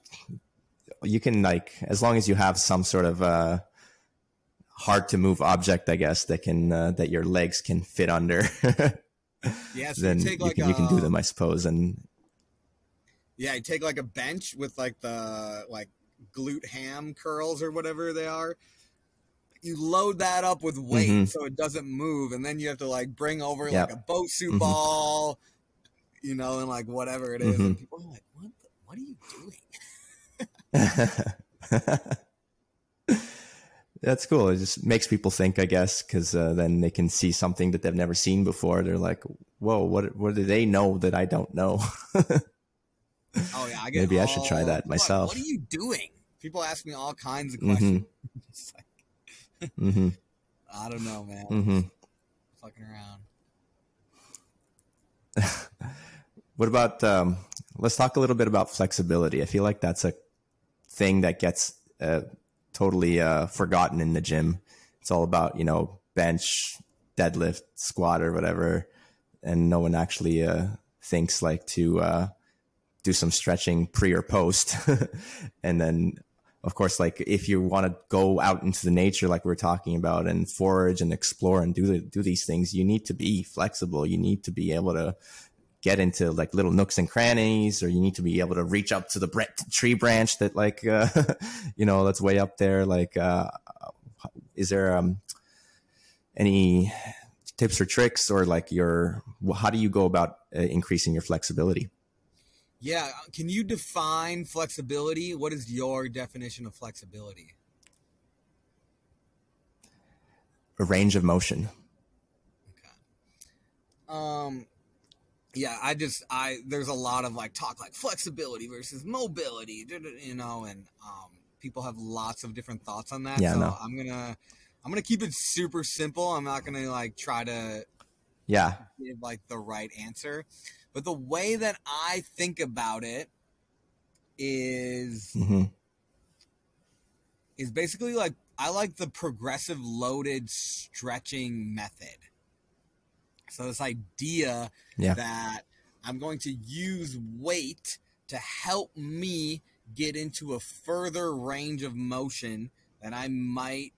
you can like as long as you have some sort of uh, hard to move object, I guess that can uh, that your legs can fit under. *laughs* yeah, so then you, you can a, you can do them, I suppose, and yeah, you take like a bench with like the like glute ham curls or whatever they are. You load that up with weight mm-hmm. so it doesn't move, and then you have to like bring over yep. like a Bosu mm-hmm. ball, you know, and like whatever it is. Mm-hmm. And people are like, "What? The, what are you doing?" *laughs* That's cool. It just makes people think, I guess, because uh, then they can see something that they've never seen before. They're like, "Whoa, what? What do they know that I don't know?" Oh yeah, I *laughs* get maybe all, I should try that myself. What are you doing? People ask me all kinds of questions. *laughs* Mm-hmm. like, mm-hmm. I don't know, man. Mm-hmm. Fucking around. What about? Um, let's talk a little bit about flexibility. I feel like that's a thing that gets uh, totally uh, forgotten in the gym. It's all about you know bench, deadlift, squat, or whatever, and no one actually uh, thinks like to uh, do some stretching pre or post. *laughs* and then, of course, like if you want to go out into the nature, like we are talking about, and forage and explore and do do these things, you need to be flexible. You need to be able to get into like little nooks and crannies, or you need to be able to reach up to the tree branch that like, uh, *laughs* you know, that's way up there. Like, uh, is there, um, any tips or tricks or like your, how do you go about uh, increasing your flexibility? Yeah. Can you define flexibility? What is your definition of flexibility? A range of motion. Okay. Um, yeah, I just I there's a lot of like talk like flexibility versus mobility, you know, and um, people have lots of different thoughts on that. Yeah, so no. I'm gonna I'm gonna keep it super simple. I'm not gonna like try to yeah give like the right answer. But the way that I think about it is mm-hmm. is basically like I like the progressive loaded stretching method. So this idea yeah. that I'm going to use weight to help me get into a further range of motion that I might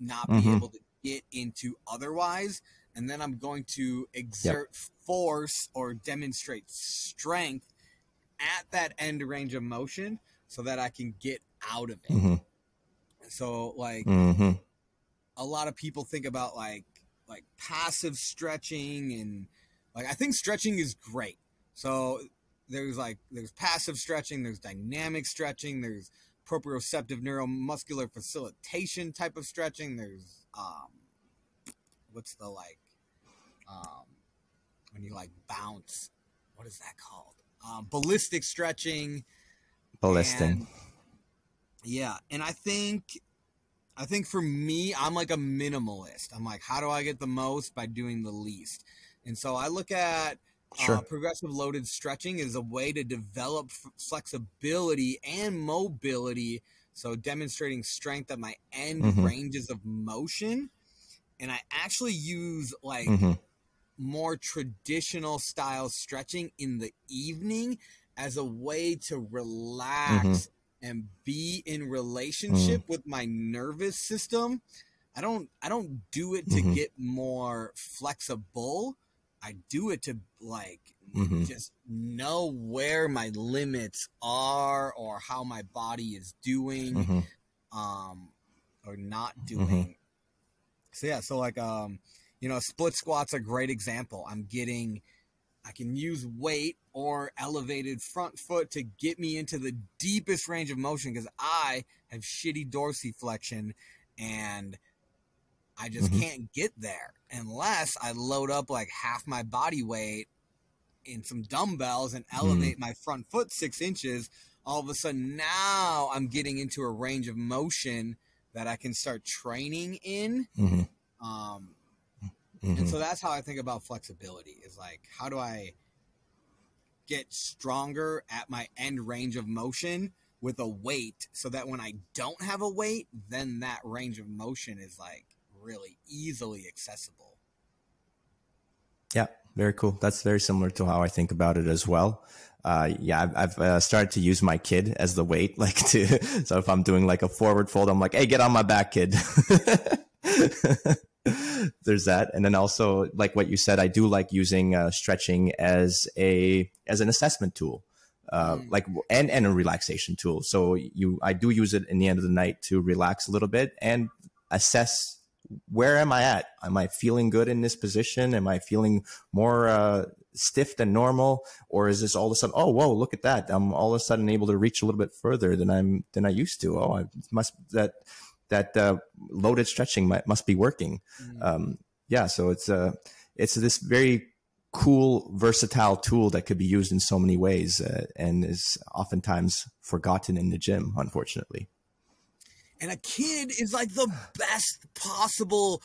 not be mm-hmm. able to get into otherwise and then I'm going to exert yep. force or demonstrate strength at that end range of motion so that I can get out of it. Mm-hmm. So like mm-hmm. a lot of people think about like like passive stretching and like I think stretching is great. So there's like there's passive stretching, there's dynamic stretching, there's proprioceptive neuromuscular facilitation type of stretching, there's um what's the like um, when you like bounce. What is that called? Um, ballistic stretching. Ballistic. Yeah, and I think I think for me, I'm like a minimalist. I'm like, how do I get the most by doing the least? And so I look at uh, sure. uh, progressive loaded stretching as a way to develop flexibility and mobility. So demonstrating strength at my end mm-hmm. ranges of motion. And I actually use like mm-hmm. more traditional style stretching in the evening as a way to relax mm-hmm and be in relationship mm. with my nervous system. I don't I don't do it to mm-hmm. get more flexible. I do it to like mm-hmm. just know where my limits are or how my body is doing mm-hmm. um or not mm-hmm. doing. So yeah, so like um you know, split squats a great example. I'm getting I can use weight or elevated front foot to get me into the deepest range of motion because I have shitty dorsiflexion and I just mm-hmm. can't get there unless I load up like half my body weight in some dumbbells and mm-hmm. elevate mm-hmm. my front foot six inches. All of a sudden, now I'm getting into a range of motion that I can start training in. Mm-hmm. Um, Mm-hmm. And so that's how I think about flexibility is like, how do I get stronger at my end range of motion with a weight so that when I don't have a weight, then that range of motion is like really easily accessible. Yeah, very cool. That's very similar to how I think about it as well. Uh, yeah, I've, I've uh, started to use my kid as the weight, *laughs* like to, so if I'm doing like a forward fold, I'm like, hey, get on my back, kid. *laughs* there's that. And then also like what you said i do like using uh, stretching as a as an assessment tool uh, mm. like and and a relaxation tool. So you i do use it in the end of the night to relax a little bit and assess where am i at? Am i feeling good in this position? Am i feeling more uh, stiff than normal? Or is this all of a sudden oh whoa look at that. I'm all of a sudden able to reach a little bit further than i'm than i used to. Oh i must that that uh, loaded stretching might, must be working. Mm-hmm. Um, yeah, so it's a uh, it's this very cool, versatile tool that could be used in so many ways uh, and is oftentimes forgotten in the gym, unfortunately. And a kid is like the best possible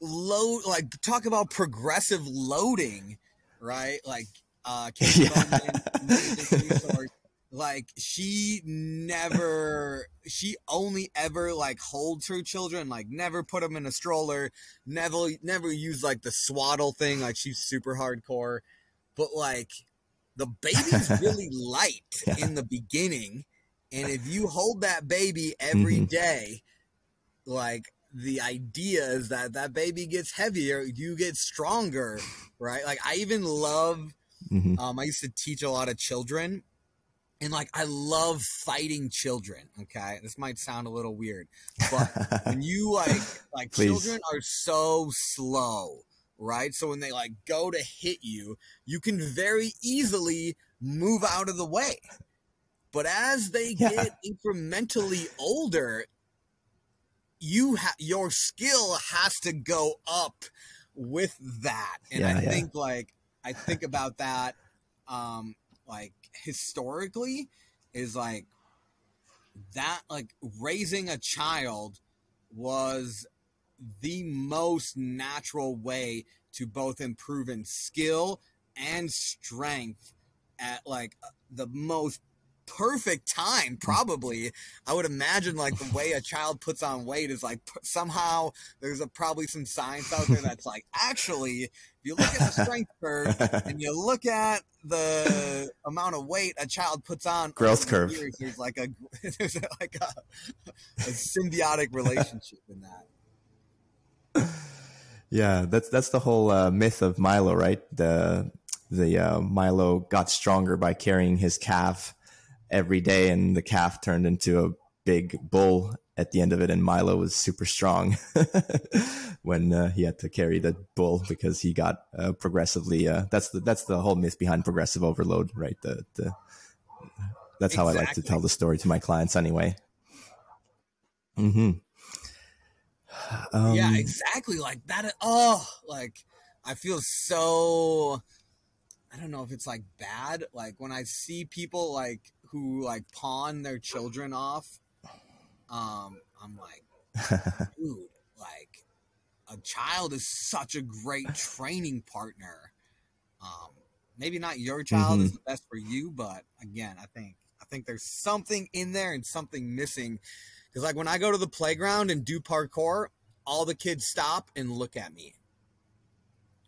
load. Like talk about progressive loading, right? Like uh, *laughs* yeah like she never she only ever like holds her children like never put them in a stroller never never use like the swaddle thing like she's super hardcore but like the baby's *laughs* really light yeah. in the beginning and if you hold that baby every mm-hmm. day, like the idea is that that baby gets heavier you get stronger right like i even love mm-hmm. um, i used to teach a lot of children and like I love fighting children. Okay, this might sound a little weird, but when *laughs* you like like children are so slow, right? So when they like go to hit you, you can very easily move out of the way. But as they yeah. get incrementally older, you ha- your skill has to go up with that. And yeah, I yeah. think like I think about that um like historically is like that like raising a child was the most natural way to both improve in skill and strength at like the most perfect time probably. I would imagine like the way a child puts on weight is like somehow there's a, probably some science out there that's like actually if you look at the *laughs* strength curve and you look at the amount of weight a child puts on growth curve. years, there's like a *laughs* there's like a, a symbiotic relationship in that. Yeah that's that's the whole uh, myth of Milo right? The the uh, Milo got stronger by carrying his calf every day, and the calf turned into a big bull at the end of it. And Milo was super strong *laughs* when uh, he had to carry the bull because he got uh, progressively. Uh, that's the that's the whole myth behind progressive overload, right? The, the that's how exactly. I like to tell the story to my clients, anyway. Hmm. *sighs* Um, yeah, exactly. Like that. Oh, like I feel so. I don't know if it's like bad. Like when I see people like who like pawn their children off, um, I'm like, *laughs* dude, like a child is such a great training partner. Um, maybe not your child mm-hmm. is the best for you, but again, I think I think there's something in there and something missing. Because like when I go to the playground and do parkour, all the kids stop and look at me.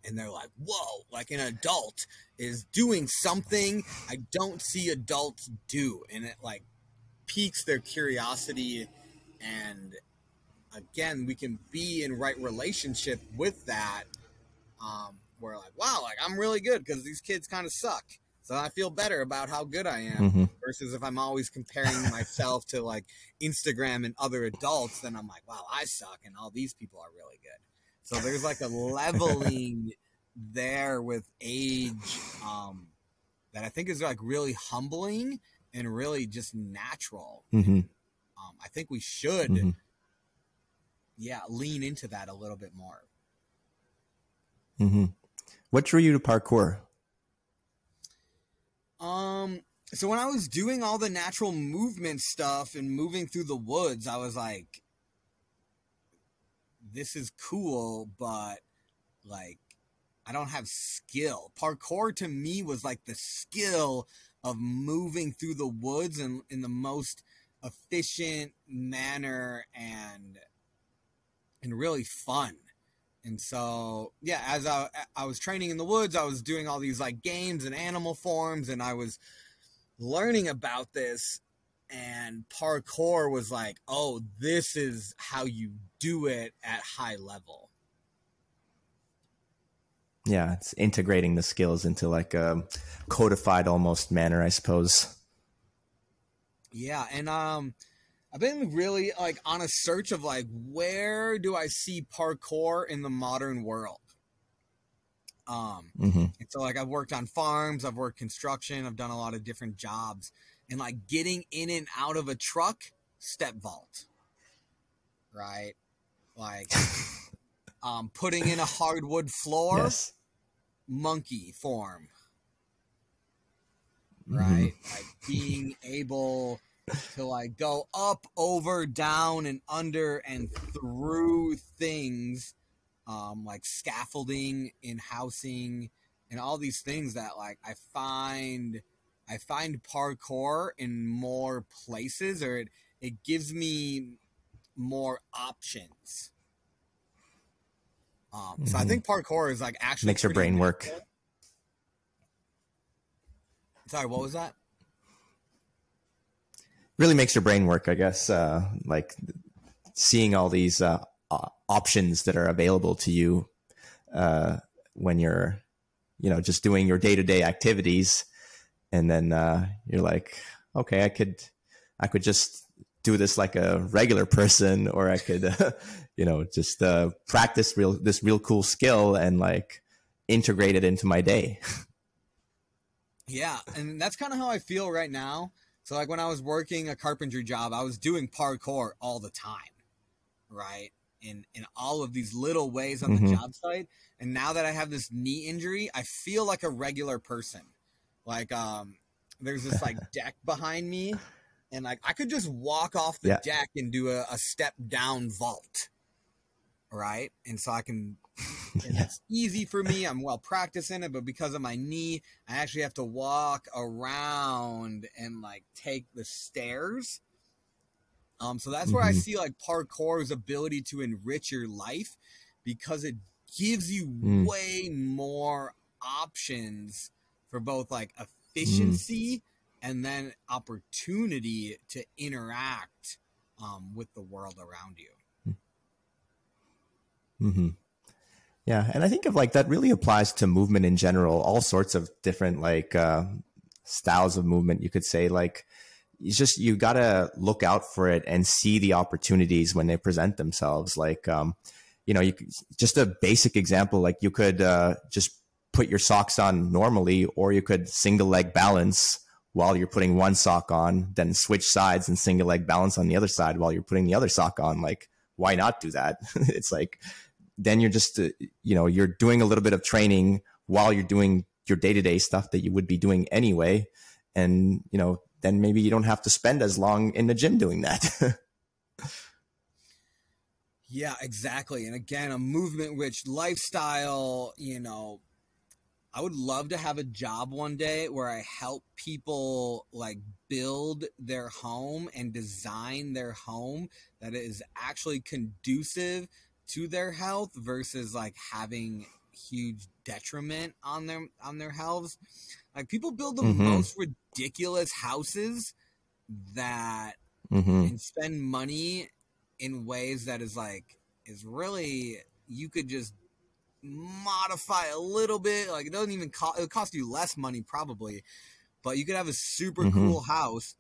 And they're like, whoa, like an adult is doing something I don't see adults do. And it like piques their curiosity. And again, we can be in right relationship with that. Um, we're like, wow, like I'm really good because these kids kind of suck. So I feel better about how good I am mm-hmm. versus if I'm always comparing myself to like Instagram and other adults, then I'm like, wow, I suck and all these people are really good. So there's like a leveling there with age um, that I think is like really humbling and really just natural. Mm-hmm. Um, I think we should, mm-hmm. yeah, lean into that a little bit more. Mm-hmm. What drew you to parkour? Um, so when I was doing all the natural movement stuff and moving through the woods, I was like, this is cool, but like, I don't have skill. Parkour to me was like the skill of moving through the woods and in the most efficient manner and and really fun. And so, yeah, as I, I was training in the woods, I was doing all these like games and animal forms, and I was learning about this. And parkour was like, oh, this is how you do it at high level. Yeah, it's integrating the skills into like a codified almost manner, I suppose. Yeah, and um, I've been really like on a search of like where do I see parkour in the modern world. Um, mm-hmm. and so like I've worked on farms, I've worked construction, I've done a lot of different jobs, and like getting in and out of a truck, step vault, right? Like, *laughs* um, putting in a hardwood floor, yes. monkey form, mm-hmm. right? Mm-hmm. Like being able to like go up, over, down, and under and through things, um, like scaffolding in housing and all these things that like I find I find parkour in more places or it, it gives me more options. Um, mm-hmm. So I mm-hmm. think parkour is like actually makes your brain work. Sorry, what was that? really makes your brain work, I guess. Uh, like seeing all these uh, options that are available to you uh, when you're, you know, just doing your day to day activities, and then uh, you're like, okay, I could, I could just do this like a regular person, or I could, *laughs* you know, just uh, practice real this real cool skill and like integrate it into my day. *laughs* Yeah, and that's kind of how I feel right now. So like when I was working a carpentry job, I was doing parkour all the time, right? In in all of these little ways on the job site. And now that I have this knee injury, I feel like a regular person. Like um there's this like *laughs* deck behind me and like I could just walk off the yeah. deck and do a, a step down vault. Right? And so I can *laughs* it's easy for me. I'm well practicing it, but because of my knee, I actually have to walk around and like take the stairs. Um, so that's mm-hmm. where I mm-hmm. see like parkour's ability to enrich your life because it gives you mm. way more options for both like efficiency mm. and then opportunity to interact um, with the world around you. Mm-hmm. Yeah, and I think of like that really applies to movement in general, all sorts of different like uh, styles of movement. You could say like it's just you got to look out for it and see the opportunities when they present themselves. Like, um, you know, you just a basic example, like you could uh, just put your socks on normally, or you could single leg balance while you're putting one sock on, then switch sides and single leg balance on the other side while you're putting the other sock on. Like, why not do that? *laughs* it's like then you're just uh, you know you're doing a little bit of training while you're doing your day-to-day stuff that you would be doing anyway and you know then maybe you don't have to spend as long in the gym doing that *laughs* Yeah, exactly. And again, a movement which lifestyle, you know, I would love to have a job one day where I help people like build their home and design their home that is actually conducive to their health versus like having huge detriment on their on their health. Like people build the mm-hmm. most ridiculous houses that mm-hmm. and spend money in ways that is like is really you could just modify a little bit. Like it doesn't even cost it cost you less money probably, but you could have a super mm-hmm. cool house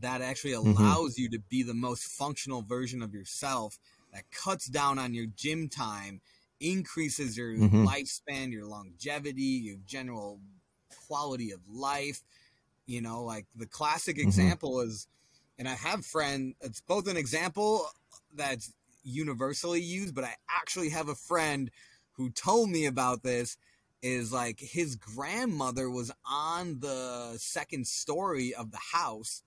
that actually mm-hmm. allows mm-hmm. you to be the most functional version of yourself that cuts down on your gym time, increases your mm-hmm. lifespan, your longevity, your general quality of life. You know, like the classic mm-hmm. example is and I have friend it's both an example that's universally used, but I actually have a friend who told me about this is like his grandmother was on the second story of the house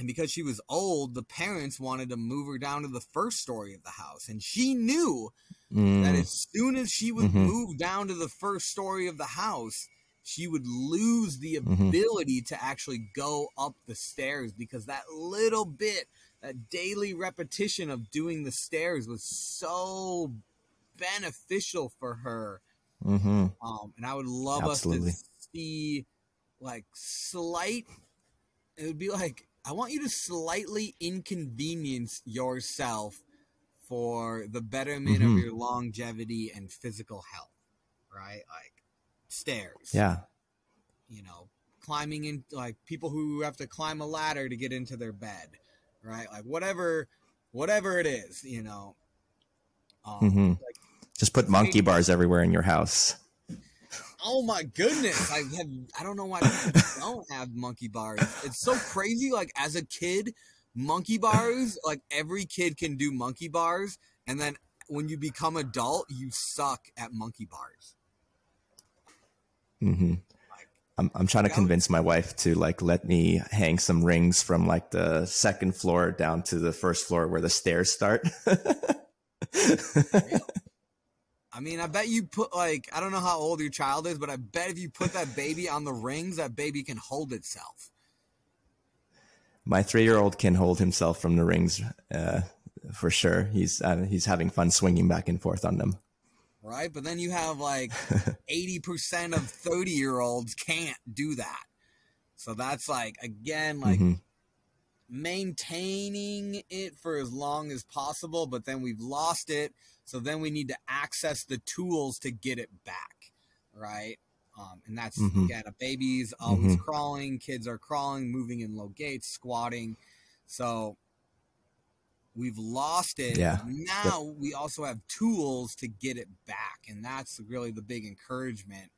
and because she was old the parents wanted to move her down to the first story of the house and she knew mm. that as soon as she would mm-hmm. move down to the first story of the house she would lose the mm-hmm. ability mm-hmm. to actually go up the stairs because that little bit that daily repetition of doing the stairs was so beneficial for her. Mm-hmm. Um, and I would love Absolutely. us to see like slight. It would be like I want you to slightly inconvenience yourself for the betterment mm-hmm. of your longevity and physical health, right? Like stairs. Yeah. You know, climbing in like people who have to climb a ladder to get into their bed, right? Like whatever, whatever it is, you know. Um, mm-hmm. like just put monkey bars everywhere in your house. Oh my goodness! I have I don't know why people don't have monkey bars. It's so crazy. Like as a kid, monkey bars. Like every kid can do monkey bars, and then when you become adult, you suck at monkey bars. Mm-hmm. I'm I'm trying to convince my wife to like let me hang some rings from like the second floor down to the first floor where the stairs start. *laughs* I mean, I bet you put like I don't know how old your child is, but I bet if you put that baby on the rings, that baby can hold itself. My three-year-old can hold himself from the rings uh, for sure. He's uh, he's having fun swinging back and forth on them. Right, but then you have like *laughs* eighty percent of thirty-year-olds can't do that. So that's like again like. Mm-hmm maintaining it for as long as possible, but then we've lost it. So then we need to access the tools to get it back, right? Um, and that's mm-hmm. again, a baby's always mm-hmm. crawling, kids are crawling, moving in low gaits, squatting. So we've lost it. Yeah. Now yep. we also have tools to get it back, and that's really the big encouragement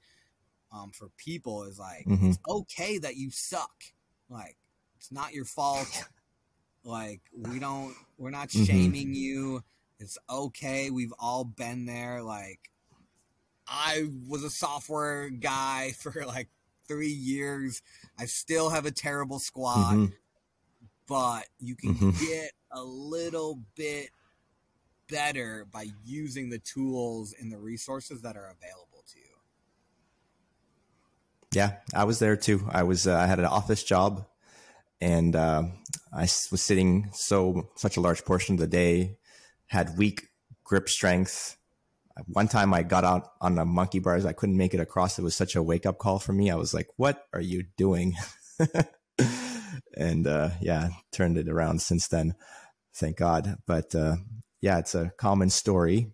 um, for people is like mm-hmm. it's okay that you suck. Like it's not your fault. *laughs* like we don't we're not mm-hmm. shaming you. It's okay. We've all been there. Like I was a software guy *laughs* for like three years. I still have a terrible squat, mm-hmm. but you can mm-hmm. get a little bit better by using the tools and the resources that are available to you. Yeah, I was there too. I was uh, I had an office job and uh, I was sitting so such a large portion of the day, had weak grip strength. One time I got out on the monkey bars, I couldn't make it across. It was such a wake up call for me. I was like, "What are you doing?" *laughs* and uh, yeah, turned it around since then. Thank God. But uh, yeah, it's a common story,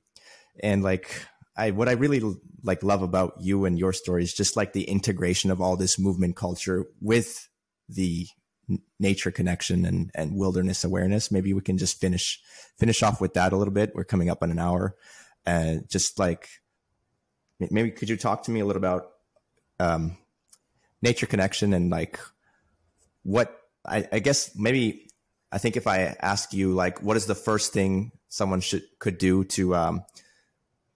and like I what I really like love about you and your story is just like the integration of all this movement culture with the nature connection and, and wilderness awareness. Maybe we can just finish finish off with that a little bit. We're coming up on an hour, and just like maybe could you talk to me a little about um, nature connection and like what I, I guess maybe I think if I ask you like what is the first thing someone should could do to um,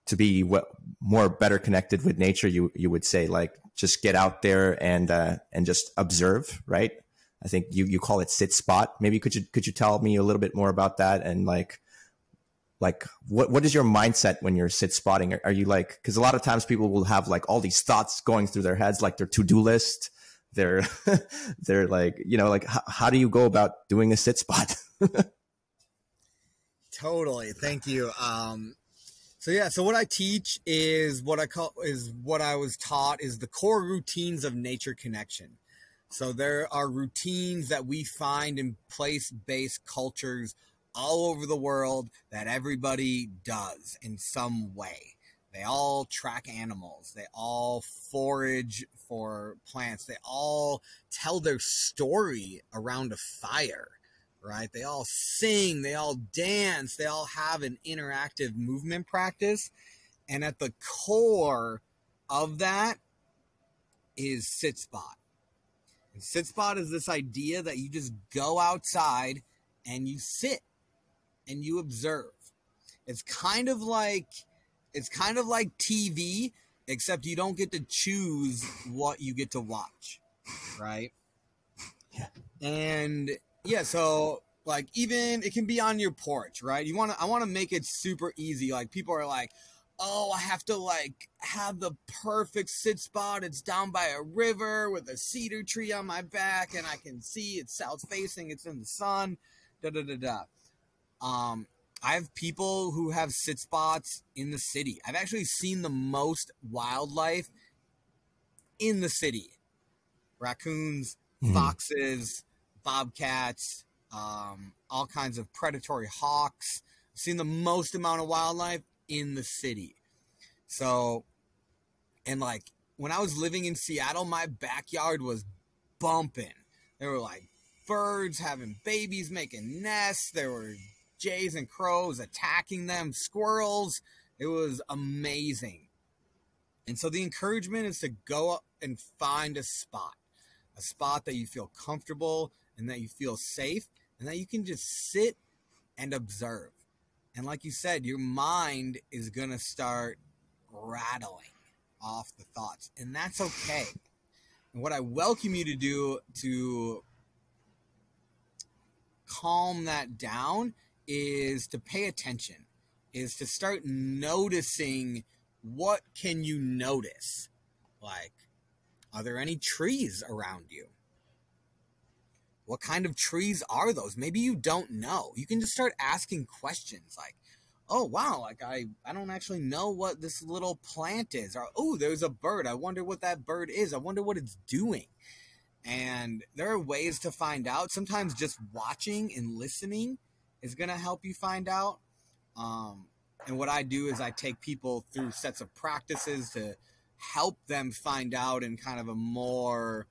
to be what, more better connected with nature, you you would say like just get out there and uh, and just observe, right? I think you you call it sit spot. Maybe could you could you tell me a little bit more about that and like like what what is your mindset when you're sit spotting? Are, are you like because a lot of times people will have like all these thoughts going through their heads like their to-do list they're *laughs* they're like you know like how, how do you go about doing a sit spot? *laughs* Totally. Thank you. Um so yeah so what i teach is what i call is what i was taught is the core routines of nature connection so there are routines that we find in place-based cultures all over the world that everybody does in some way. They all track animals. They all forage for plants. They all tell their story around a fire, right? They all sing. They all dance. They all have an interactive movement practice. And at the core of that is sit spot. Sit spot is this idea that you just go outside and you sit and you observe. It's kind of like it's kind of like TV, except you don't get to choose what you get to watch, right? Yeah. And yeah, so like even it can be on your porch, right? You want to I want to make it super easy. Like people are like, "Oh, I have to like have the perfect sit spot. It's down by a river with a cedar tree on my back and I can see it's south facing, it's in the sun." Da da da da. Um, I have people who have sit spots in the city. I've actually seen the most wildlife in the city raccoons, mm-hmm. foxes, bobcats, um, all kinds of predatory hawks. I've seen the most amount of wildlife in the city. So, and like when I was living in Seattle, my backyard was bumping. There were like birds having babies, making nests. There were jays and crows attacking them, squirrels. It was amazing. And so the encouragement is to go up and find a spot, a spot that you feel comfortable and that you feel safe and that you can just sit and observe. And like you said, your mind is going to start rattling off the thoughts, and that's okay. And what I welcome you to do to calm that down is to pay attention, is to start noticing what can you notice? Like, are there any trees around you? What kind of trees are those? Maybe you don't know. You can just start asking questions like, oh wow, like I, I don't actually know what this little plant is. Or oh, there's a bird. I wonder what that bird is. I wonder what it's doing. And there are ways to find out. Sometimes just watching and listening is going to help you find out. Um, and what I do is I take people through sets of practices to help them find out in kind of a more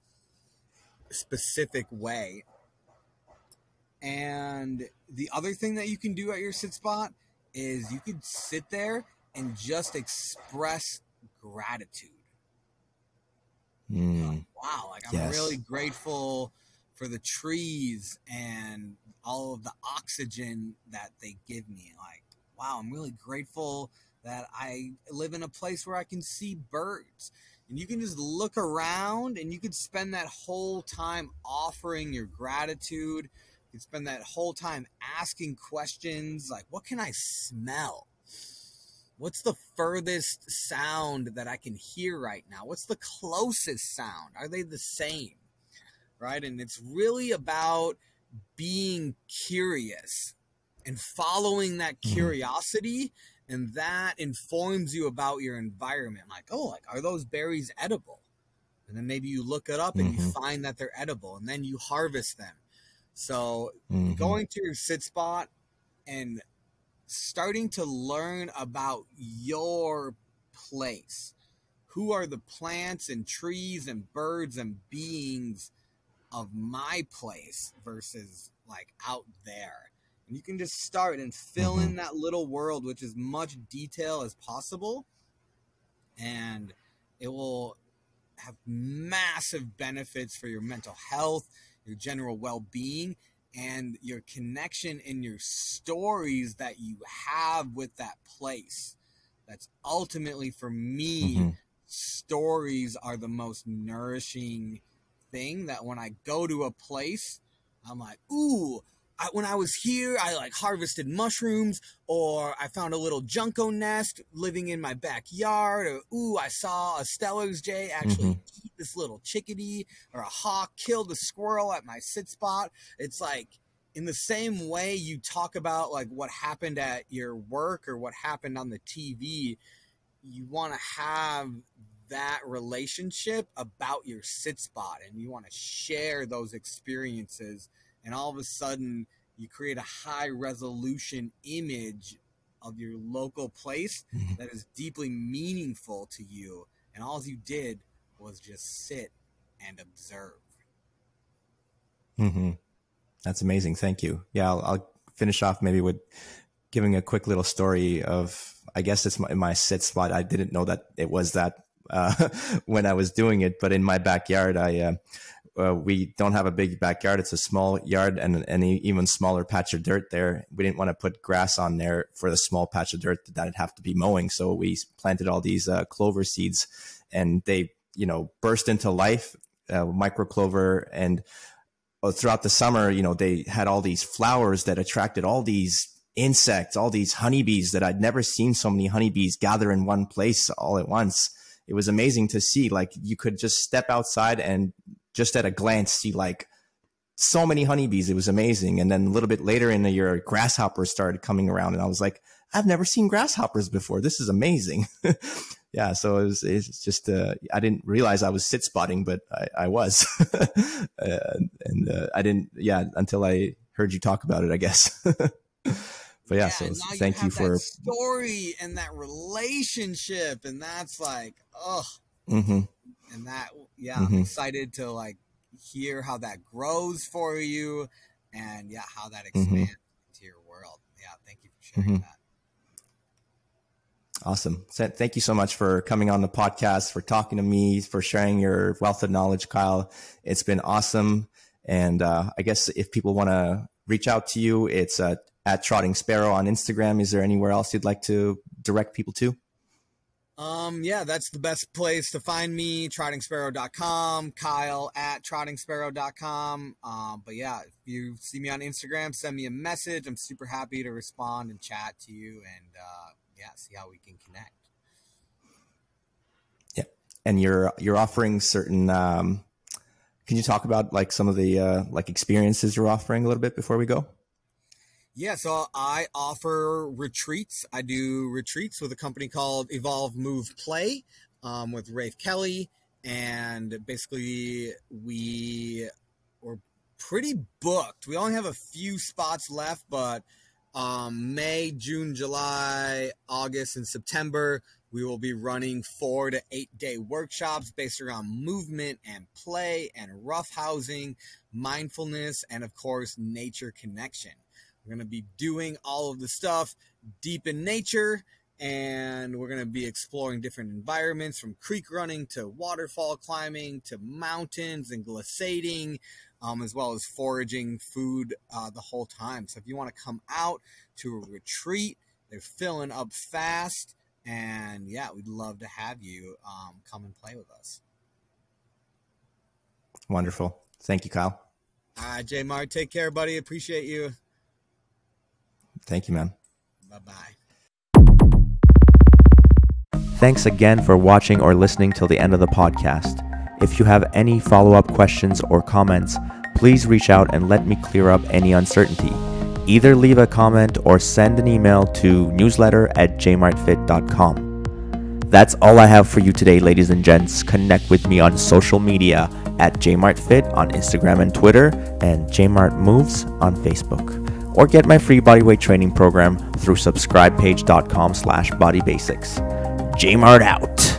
specific way. And the other thing that you can do at your sit spot is you could sit there and just express gratitude. Mm. wow, like I'm yes. really grateful for the trees and all of the oxygen that they give me. Like, wow, I'm really grateful that I live in a place where I can see birds. And you can just look around and you could spend that whole time offering your gratitude. You can spend that whole time asking questions like, what can I smell? What's the furthest sound that I can hear right now? What's the closest sound? Are they the same? Right? And it's really about being curious and following that mm-hmm. curiosity and that informs you about your environment like oh like are those berries edible and then maybe you look it up and mm-hmm. you find that they're edible and then you harvest them so mm-hmm. going to your sit spot and starting to learn about your place who are the plants and trees and birds and beings of my place versus like out there. And you can just start and fill mm-hmm. in that little world with as much detail as possible. And it will have massive benefits for your mental health, your general well being, and your connection and your stories that you have with that place. That's ultimately for me, mm-hmm. stories are the most nourishing thing that when I go to a place, I'm like, ooh, I when I was here, I like harvested mushrooms, or I found a little junco nest living in my backyard, or ooh, I saw a Steller's jay actually mm-hmm. eat this little chickadee, or a hawk killed a squirrel at my sit spot. It's like in the same way you talk about like what happened at your work or what happened on the TV, you want to have that relationship about your sit spot and you want to share those experiences and all of a sudden you create a high resolution image of your local place mm-hmm. that is deeply meaningful to you and all you did was just sit and observe mm-hmm. that's amazing thank you yeah I'll, I'll, finish off maybe with giving a quick little story of i guess it's my, my sit spot i didn't know that it was that uh, *laughs* when I was doing it. But in my backyard, I uh, uh, we don't have a big backyard. It's a small yard and an even smaller patch of dirt there. We didn't want to put grass on there for the small patch of dirt that'd have to be mowing. So we planted all these uh, clover seeds, and they you know burst into life, uh, micro clover, and uh, throughout the summer, you know they had all these flowers that attracted all these insects, all these honeybees that I'd never seen so many honeybees gather in one place all at once it was amazing to see. Like you could just step outside and just at a glance see like so many honeybees. It was amazing. And then a little bit later in the year, grasshoppers started coming around, and I was like, I've never seen grasshoppers before. This is amazing. *laughs* yeah, so it was, it's just uh, I didn't realize I was sit spotting, but I, I was, *laughs* uh, and uh, I didn't. Yeah, until I heard you talk about it, I guess. *laughs* but yeah, yeah so thank you, you for story and that relationship, and that's like, oh, mm-hmm. And that yeah, mm-hmm. I'm excited to like hear how that grows for you, and yeah, how that mm-hmm. expands mm-hmm. into your world. Yeah, thank you for sharing mm-hmm. that. Awesome. Thank you so much for coming on the podcast, for talking to me, for sharing your wealth of knowledge, Kyle. It's been awesome. And uh, I guess if people want to reach out to you, it's uh, at Trotting Sparrow on Instagram. Is there anywhere else you'd like to direct people to? Um, yeah, that's the best place to find me, trottingsparrow.com, Kyle at trottingsparrow.com. Um, but yeah, if you see me on Instagram, send me a message. I'm super happy to respond and chat to you and, uh, yeah, see how we can connect. Yeah. And you're, you're offering certain, um, can you talk about like some of the, uh, like experiences you're offering a little bit before we go? Yeah, so I offer retreats. I do retreats with a company called Evolve Move Play um, with Rafe Kelly. And basically, we were pretty booked. We only have a few spots left, but um, May, June, July, August, and September, we will be running four to eight day workshops based around movement and play and roughhousing, mindfulness, and of course, nature connection. We're going to be doing all of the stuff deep in nature, and we're going to be exploring different environments from creek running to waterfall climbing to mountains and glissading, um, as well as foraging food uh, the whole time. So if you want to come out to a retreat, they're filling up fast. And yeah, we'd love to have you um, come and play with us. Wonderful. Thank you, Kyle. All right, J Mart. Take care, buddy. Appreciate you. Thank you, man. Bye bye. Thanks again for watching or listening till the end of the podcast. If you have any follow up questions or comments, please reach out and let me clear up any uncertainty. Either leave a comment or send an email to newsletter at jmartfit.com. That's all I have for you today, ladies and gents. Connect with me on social media at jmartfit on Instagram and Twitter and jmartmoves on Facebook or get my free bodyweight training program through subscribepage.com slash bodybasics. Jmart out.